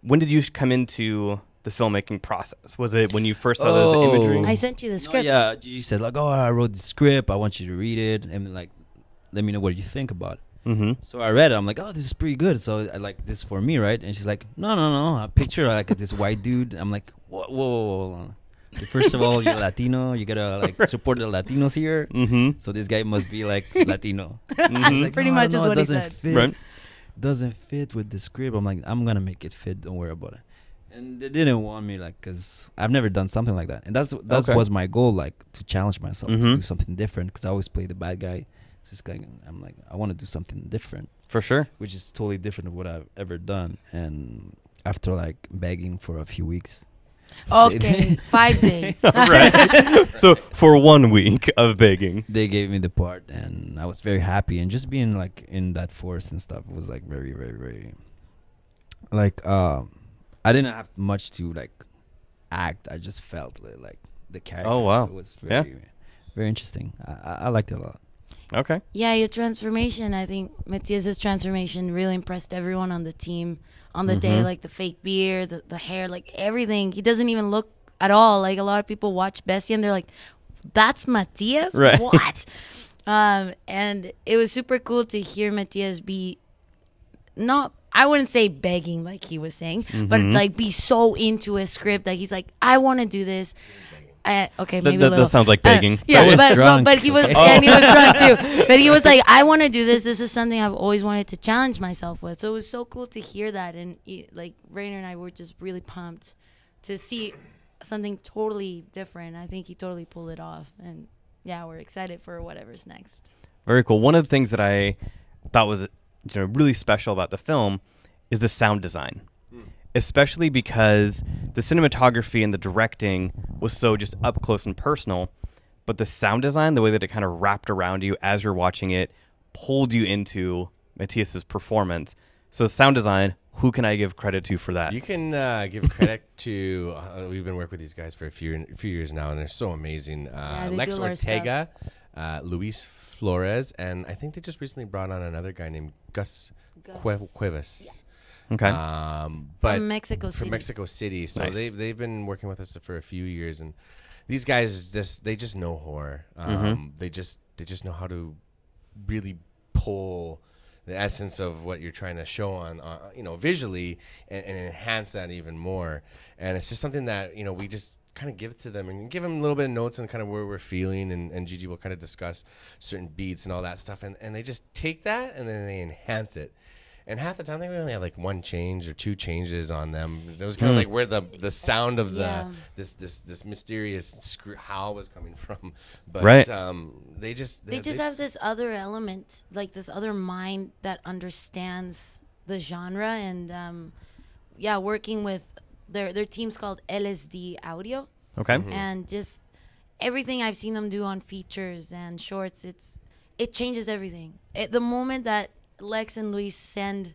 when did you come into the filmmaking process? Was it when you first saw those oh. imagery? I sent you the No, script. yeah, Gigi said like, "Oh, I wrote the script. I want you to read it, and like, let me know what you think about it." Mm-hmm. So I read it. I'm like, "Oh, this is pretty good." So I like this for me, right? And she's like, "No, no, no. I picture like this white dude." I'm like, "Whoa, whoa, whoa, whoa, whoa. First of all, you're Latino. You gotta like support the Latinos here. Mm-hmm. So this guy must be like Latino. Mhm. Like, Pretty "No, much no, is what he doesn't said. Fit. Right. Doesn't fit with the script. I'm like, I'm gonna make it fit. Don't worry about it. And they didn't want me like, cause I've never done something like that, and that's that Okay. was my goal, like to challenge myself to Mhm. do something different. Cause I always play the bad guy. So it's like I'm like I want to do something different, For sure. which is totally different of what I've ever done. And after like begging for a few weeks, Okay, five days. right. so for one week of begging. they gave me the part, and I was very happy. And just being like in that forest and stuff was like very, very, very like um, I didn't have much to like act. I just felt li- like the character. Oh, wow. It was Yeah. very, very interesting. I, I, I liked it a lot. Okay. Yeah, your transformation. I think Mathias's transformation really impressed everyone on the team on the day. Mhm. Like the fake beard, the, the hair, like everything. He doesn't even look at all. Like a lot of people watch Bestia and they're like, "That's Mathias? Right. What?" um, and it was super cool to hear Mathias be not. I wouldn't say begging like he was saying, but Mhm. like be so into his script that he's like, "I want to do this." Uh, okay, maybe that- a that sounds like Uh, begging. yeah, but, but drunk, but he was okay. and he was drunk too. But he was like, I want to do this. This is something I've always wanted to challenge myself with. So it was so cool to hear that, and he- like Raynor and I were just really pumped to see something totally different. I think he totally pulled it off, and yeah, we're excited for whatever's next. Very cool. One of the things that I thought was you know really special about the film is the sound design. Especially because the cinematography and the directing was so just up close and personal, but the sound design, the way that it kind of wrapped around you as you're watching it, pulled you into Mathias's performance. So the sound design, who can I give credit to for that? You can uh, give credit to. Uh, we've been working with these guys for a few a few years now, and they're so amazing. Uh, they Lex do our Ortega, uh, Luis Flores, and I think they just recently brought on another guy named Gus, Cue- Gus. Cuevas. Okay. Um, but From Mexico City. from Mexico City. So Nice. they've they've been working with us for a few years, and these guys just they just know horror. Um, They just they just know how to really pull the essence of what you're trying to show on, uh, you know, visually, and, and enhance that even more. And it's just something that you know we just kind of give to them and give them a little bit of notes on kind of where we're feeling, and, and Gigi will kind of discuss certain beats and all that stuff, and, and they just take that and then they enhance it. And half the time they only had like one change or two changes on them. It was kind of Hmm. like where the the sound of the Yeah. this this this mysterious scr- howl was coming from. But Right. um, they just they just have this other element, like this other mind that understands the genre, and um, yeah, working with their their team's called LSD Audio, okay. Mm-hmm. and just everything I've seen them do on features and shorts, it's it changes everything. At the moment that Lex and Luis send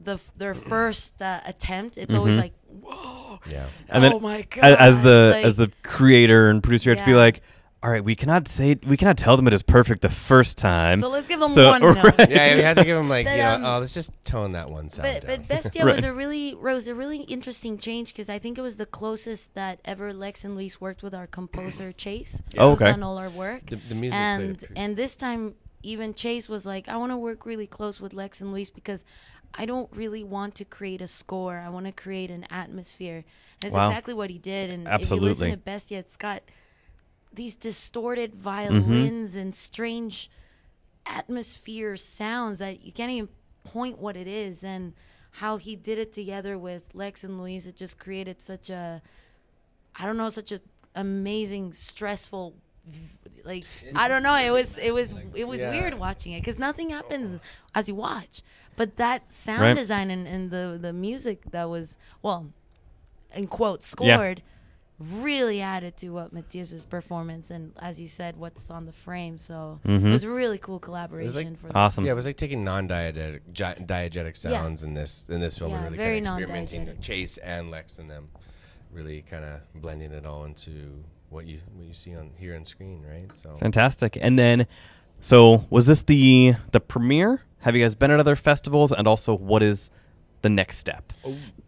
the their first uh, attempt, it's always like, whoa, yeah. And then oh my god, A- as the Like, as the creator and producer, you have to be like, all right, we cannot say we cannot tell them it is perfect the first time. so let's give them So- one note. right. Yeah, we had to give them like But, you know, um, oh, let's just tone that one sound But down. but Bestia Right. was a really was a really interesting change because I think it was the closest that ever Lex and Luis worked with our composer Chase. Oh, who's okay. done all our work. the, the music and pretty- and this time even Chase was like, I want to work really close with Lex and Luis because I don't really want to create a score. I want to create an atmosphere. And that's Wow. exactly what he did. And if you listen to Bestia, it's got these distorted Mm-hmm. violins and strange atmosphere sounds that you can't even point what it is and how he did it together with Lex and Luis it just created such a I don't know such a amazing stressful like I don't know it was it was it was Yeah. weird watching it cuz nothing happens as you watch but that sound Right. design and, and the the music that was well in quotes Yeah. scored really added to what Mathias's performance and as you said what's on the frame so Mhm. it was a really cool collaboration for them. Awesome. Yeah, it was like taking non-diegetic gi- diegetic Yeah. sounds in this in this film Yeah, and really very kind of experimenting. non-diegetic. Chase and Lex and them really kind of blending it all into what you what you see on here on screen, right? So Fantastic. And then, so was this the the premiere? Have you guys been at other festivals? And also, what is the next step?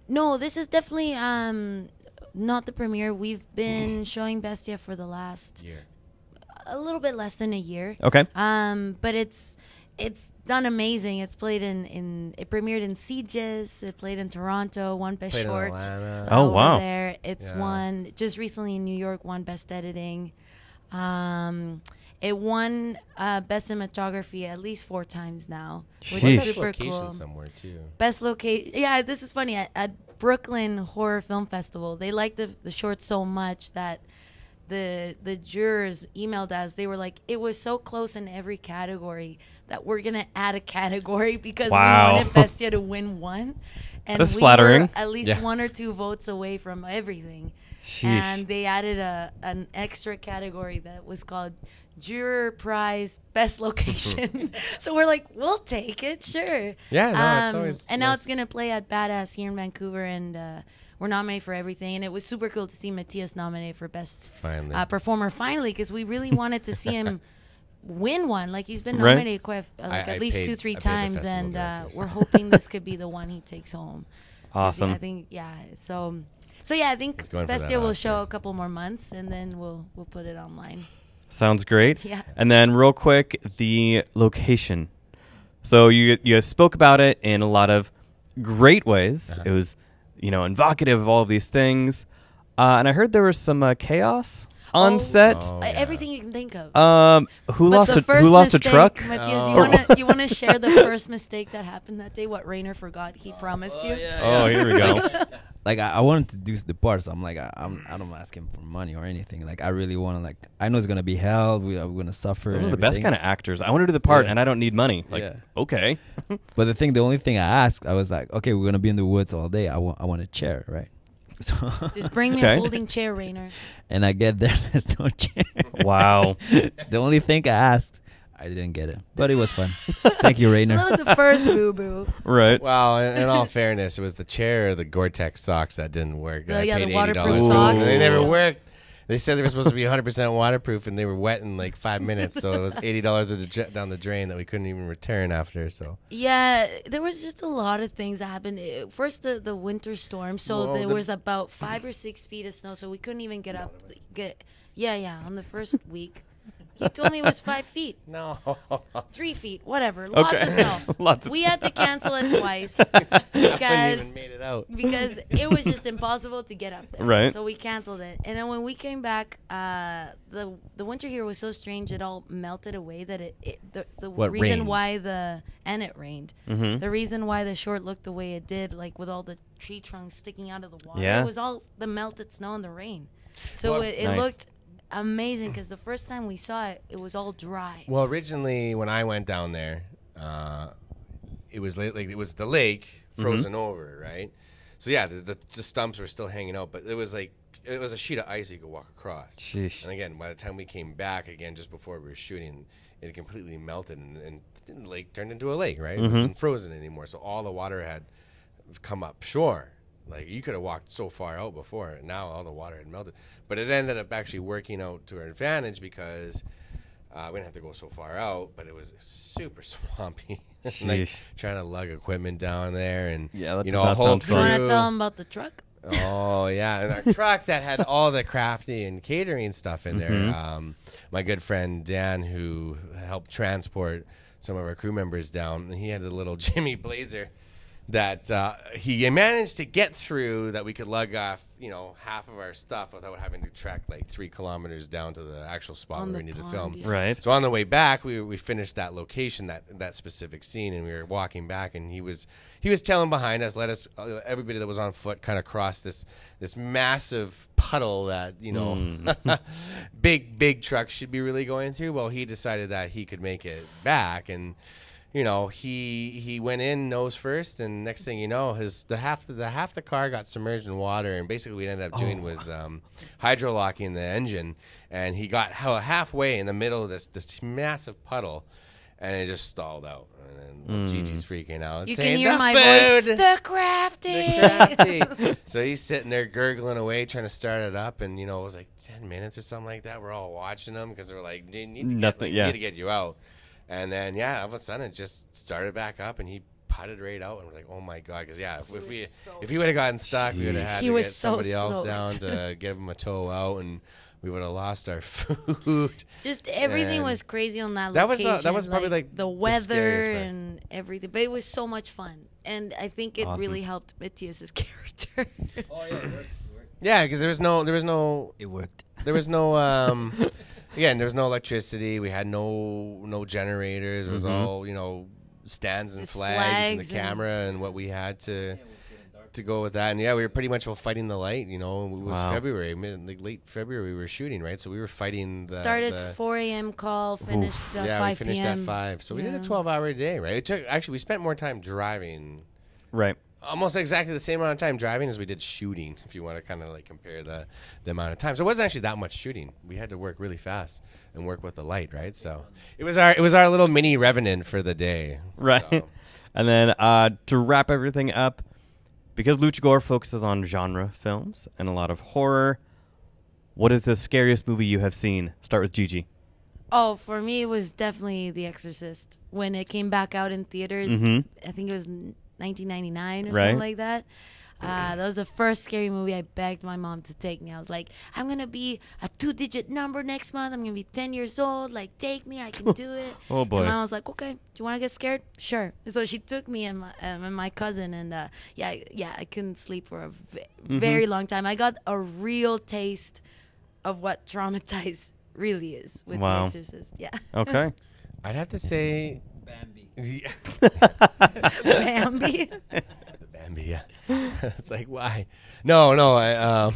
No, this is definitely um not the premiere. We've been showing Bestia for the last year. a little bit less than a year. Okay. Um, but it's it's done amazing. It's played in in it premiered in Sitges. It played in Toronto. Won best Played short. Atlanta. Oh, wow. There, it's Yeah. won just recently in New York. Won best editing. Um, it won uh, best cinematography at least four times now, which Sheesh. is Best super location cool. somewhere too. Best location. Yeah, this is funny. At, at Brooklyn Horror Film Festival, they liked the the short so much that the the jurors emailed us. They were like, "It was so close in every category that we're gonna add a category because Wow. we wanted Bestia to win one." And That's we flattering. were at least Yeah. one or two votes away from everything. Sheesh. And they added a an extra category that was called Juror Prize Best Location. so we're like, we'll take it, sure. Yeah, no, it's Um, always and now it's gonna play at Badass here in Vancouver, and uh, we're nominated for everything. And it was super cool to see Mathias nominated for best Finally. uh, performer finally, because we really wanted to see him win one. Like he's been Right. nominated quite a- like I- at I least paid- two, three I times, and uh, we're hoping this could be the one he takes home. Awesome. I think yeah. So so yeah, I think He's going for that Bestia will show a couple more months, and then we'll we'll put it online. Sounds great. Yeah. And then, real quick, the location. So you you spoke about it in a lot of great ways. Uh-huh. It was, you know, evocative of all of these things. Uh, and I heard there was some uh, chaos on Oh. set. Oh, Uh, yeah. Everything you can think of. Um, who But lost a who lost mistake, a truck? Mathias, Oh. you wanna you wanna share the first mistake that happened that day? What Raynor forgot he promised you. Oh, here we go. like I, I wanted to do the part, so I'm like I, I'm I don't ask him for money or anything. Like I really want to like I know it's gonna be hell. We are gonna suffer. Those are the best kind of actors. I want to do the part, Yeah. and I don't need money. Like, Yeah. okay, But the thing, the only thing I asked, I was like, okay, we're gonna be in the woods all day. I want I want a chair, right? So Just bring me Okay. a folding chair, Raynor. and I get there, there's no chair. wow. the only thing I asked, I didn't get it, but it was fun. Thank you, So that was the first boo boo. Right. Well, in, in all fairness, it was the chair or the Gore-Tex socks that didn't work. Oh, I yeah, the paid waterproof $80 socks. They never worked. They said they were supposed to be 100% waterproof, and they were wet in like five minutes. So it was eighty dollars down the drain that we couldn't even return after. So Yeah, there was just a lot of things that happened. Eh, First, the, the winter storm. So there the- was about five or six feet of snow. So we couldn't even get up. Get yeah, yeah. On the first week, he told me it was five feet, no, three feet, whatever. Lots Okay. of snow. Lots of we had to cancel it twice because even made it out. because it was just impossible to get up there. Right. So we canceled it. And then when we came back, uh, the the winter here was so strange. It all melted away that it, it the, the What, reason rained? why the and it rained. Mhm. The reason why the short looked the way it did, like with all the tree trunks sticking out of the water, Yeah. it was all the melted snow and the rain. So Well- it, it Nice. looked amazing because the first time we saw it, it was all dry. Well, originally when I went down there, uh, it was like, like it was the lake frozen over, right? So yeah, the, the, the stumps were still hanging out, but it was like it was a sheet of ice you could walk across. Sheesh. And again, by the time we came back again, just before we were shooting, it completely melted and, and the lake turned into a lake, right? It wasn't frozen anymore, so all the water had come up shore. Like you could have walked so far out before, and now all the water had melted. But it ended up actually working out to our advantage because uh, we didn't have to go so far out, but it was super swampy. like Sheesh. trying to lug equipment down there, and Yeah, that you does know, a not whole sound You want to crew- tell them about the truck? Oh yeah, and our truck that had all the crafty and catering stuff in there. Mm-hmm. Um, my good friend Dan, who helped transport some of our crew members down, he had a little Jimmy Blazer that uh, he managed to get through that we could lug off, you know, half of our stuff without having to trek like three kilometers down to the actual spot On where we need to film. yeah. Right. So on the way back, we we finished that location, that that specific scene, and we were walking back, and he was he was telling behind us, let us uh, everybody that was on foot kind of cross this this massive puddle that you know big big trucks should be really going through. Well, he decided that he could make it back, and you know he he went in nose first, and next thing you know, his the half the, the half the car got submerged in water, and basically what we ended up doing was um, hydrolocking the engine, and he got ha- halfway in the middle of this this massive puddle, and it just stalled out. And then Gigi's freaking out. You saying, can hear "The my food!" voice. The crafty. crafty. so he's sitting there gurgling away, trying to start it up, and you know it was like ten minutes or something like that. We're all watching him because we're like, "They need to Nothing, get, like, we yeah. need to get you out." And then yeah, all of a sudden it just started back up, and he putted right out, and we're like, "Oh my god!" Because yeah, if, if we if he would have gotten stuck, we would have had He to was get so somebody else down to give him a tow out, and we would have lost our food. Just everything And was crazy on that that was the- that was probably, like, the the weather scariest part. and everything, but it was so much fun, and I think it Awesome. really helped Mathias's character. Oh, yeah, because there was no there was no It worked. There was no um again, there was no electricity. We had no no generators. It was mm-hmm. all, you know, stands and Just flags, and flags the and- camera and what we had to to go with that. And yeah, we were pretty much all fighting the light, you know. It was Wow. February, mid like late February we were shooting, right? So we were fighting the Started the, 4 a.m. call, finished at yeah, 5 we finished p.m. at 5. So we did a 12-hour day, right? It took actually we spent more time driving Right. Almost exactly the same amount of time driving as we did shooting if you want to kind of like compare the the amount of time so it wasn't actually that much shooting we had to work really fast and work with the light right so it was our it was our little mini revenant for the day Right. So, And then uh, to wrap everything up, because Luchagore focuses on genre films and a lot of horror, what is the scariest movie you have seen? Start with Gigi. Oh, for me, it was definitely The Exorcist. When it came back out in theaters, mm -hmm. I think it was n- 1999 or Right. something like that. Uh, that was the first scary movie I begged my mom to take me. I was like, I'm going to be a two digit number next month. I'm going to be 10 years old. Like, take me. I can do it. Oh, boy. And I was like, okay, do you want to get scared? Sure. And so she took me and my, um, and my cousin. And uh, yeah, yeah, I couldn't sleep for a Mm-hmm. very long time. I got a real taste of what traumatized really is with Wow. The Exorcist. Yeah. Okay. i'd have to say Bambi. Yeah, Bambi. Bambi, yeah. it's like why? No, no. I, um,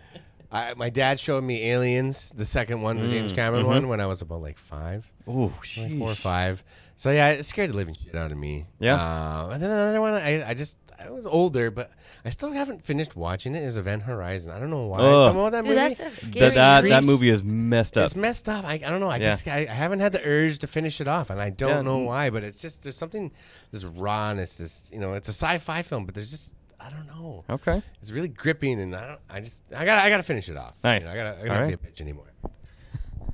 I my dad showed me Aliens, the second one, the James Cameron one, when I was about like five. Ooh, like four or sheesh. five. So yeah, it scared the living shit out of me. Yeah. Uh, and then another one, I, I just I was older, but I still haven't finished watching it. Is Event Horizon? I don't know why. Ugh. Some of that Dude, movie. that's a scary That, that, that movie is messed up. It's messed up. I, I don't know. I Yeah. just I, I haven't had the urge to finish it off, and I don't Yeah. know why. But it's just there's something this rawness. This you know, it's a sci-fi film, but there's just I don't know. Okay. It's really gripping, and I don't. I just I got to I got to finish it off. You Nice. know, I got to I got to right. be a bitch anymore.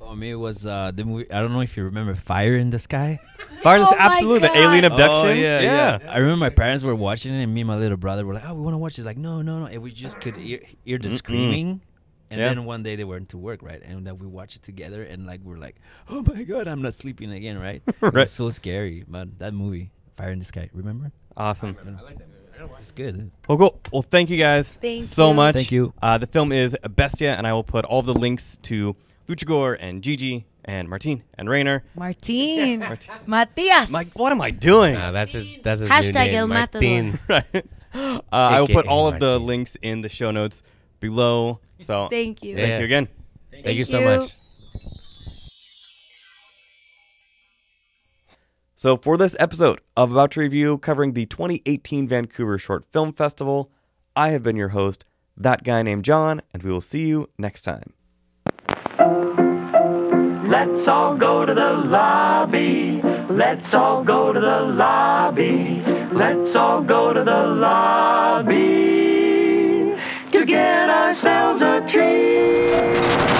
For me, it was uh, the movie. I don't know if you remember Fire in the Sky. Fire is Oh my absolutely the alien abduction. Oh, yeah, yeah. I remember my parents were watching it, and me and my little brother were like, "Oh, we want to watch it." Like, no, no, no. And we just could hear, hear the screaming. And Yeah. then one day they went to work, right? And then we watched it together, and like we're like, "Oh my god, I'm not sleeping again!" Right? It Right. was so scary, but that movie, Fire in the Sky. Remember? Awesome. I like that movie. I don't watch It's good. dude. Well, cool. Well, thank you guys Thank so you. much. Thank you. Uh, the film is Bestia, and I will put all the links to LuchaGore and Gigi and Martine and Raynor. Martin. Matias. Mike, what am I doing? Nah, that's his. That's his Hashtag new name. Matador. Martin. right. Uh, I will put all of the Martin. links in the show notes below. So Thank you. thank Yeah. you again. Thank, you so you. much. So, for this episode of About to Review covering the 2018 Vancouver Short Film Festival, I have been your host, that guy named John, and we will see you next time. Let's all go to the lobby. Let's all go to the lobby. Let's all go to the lobby to get ourselves a treat.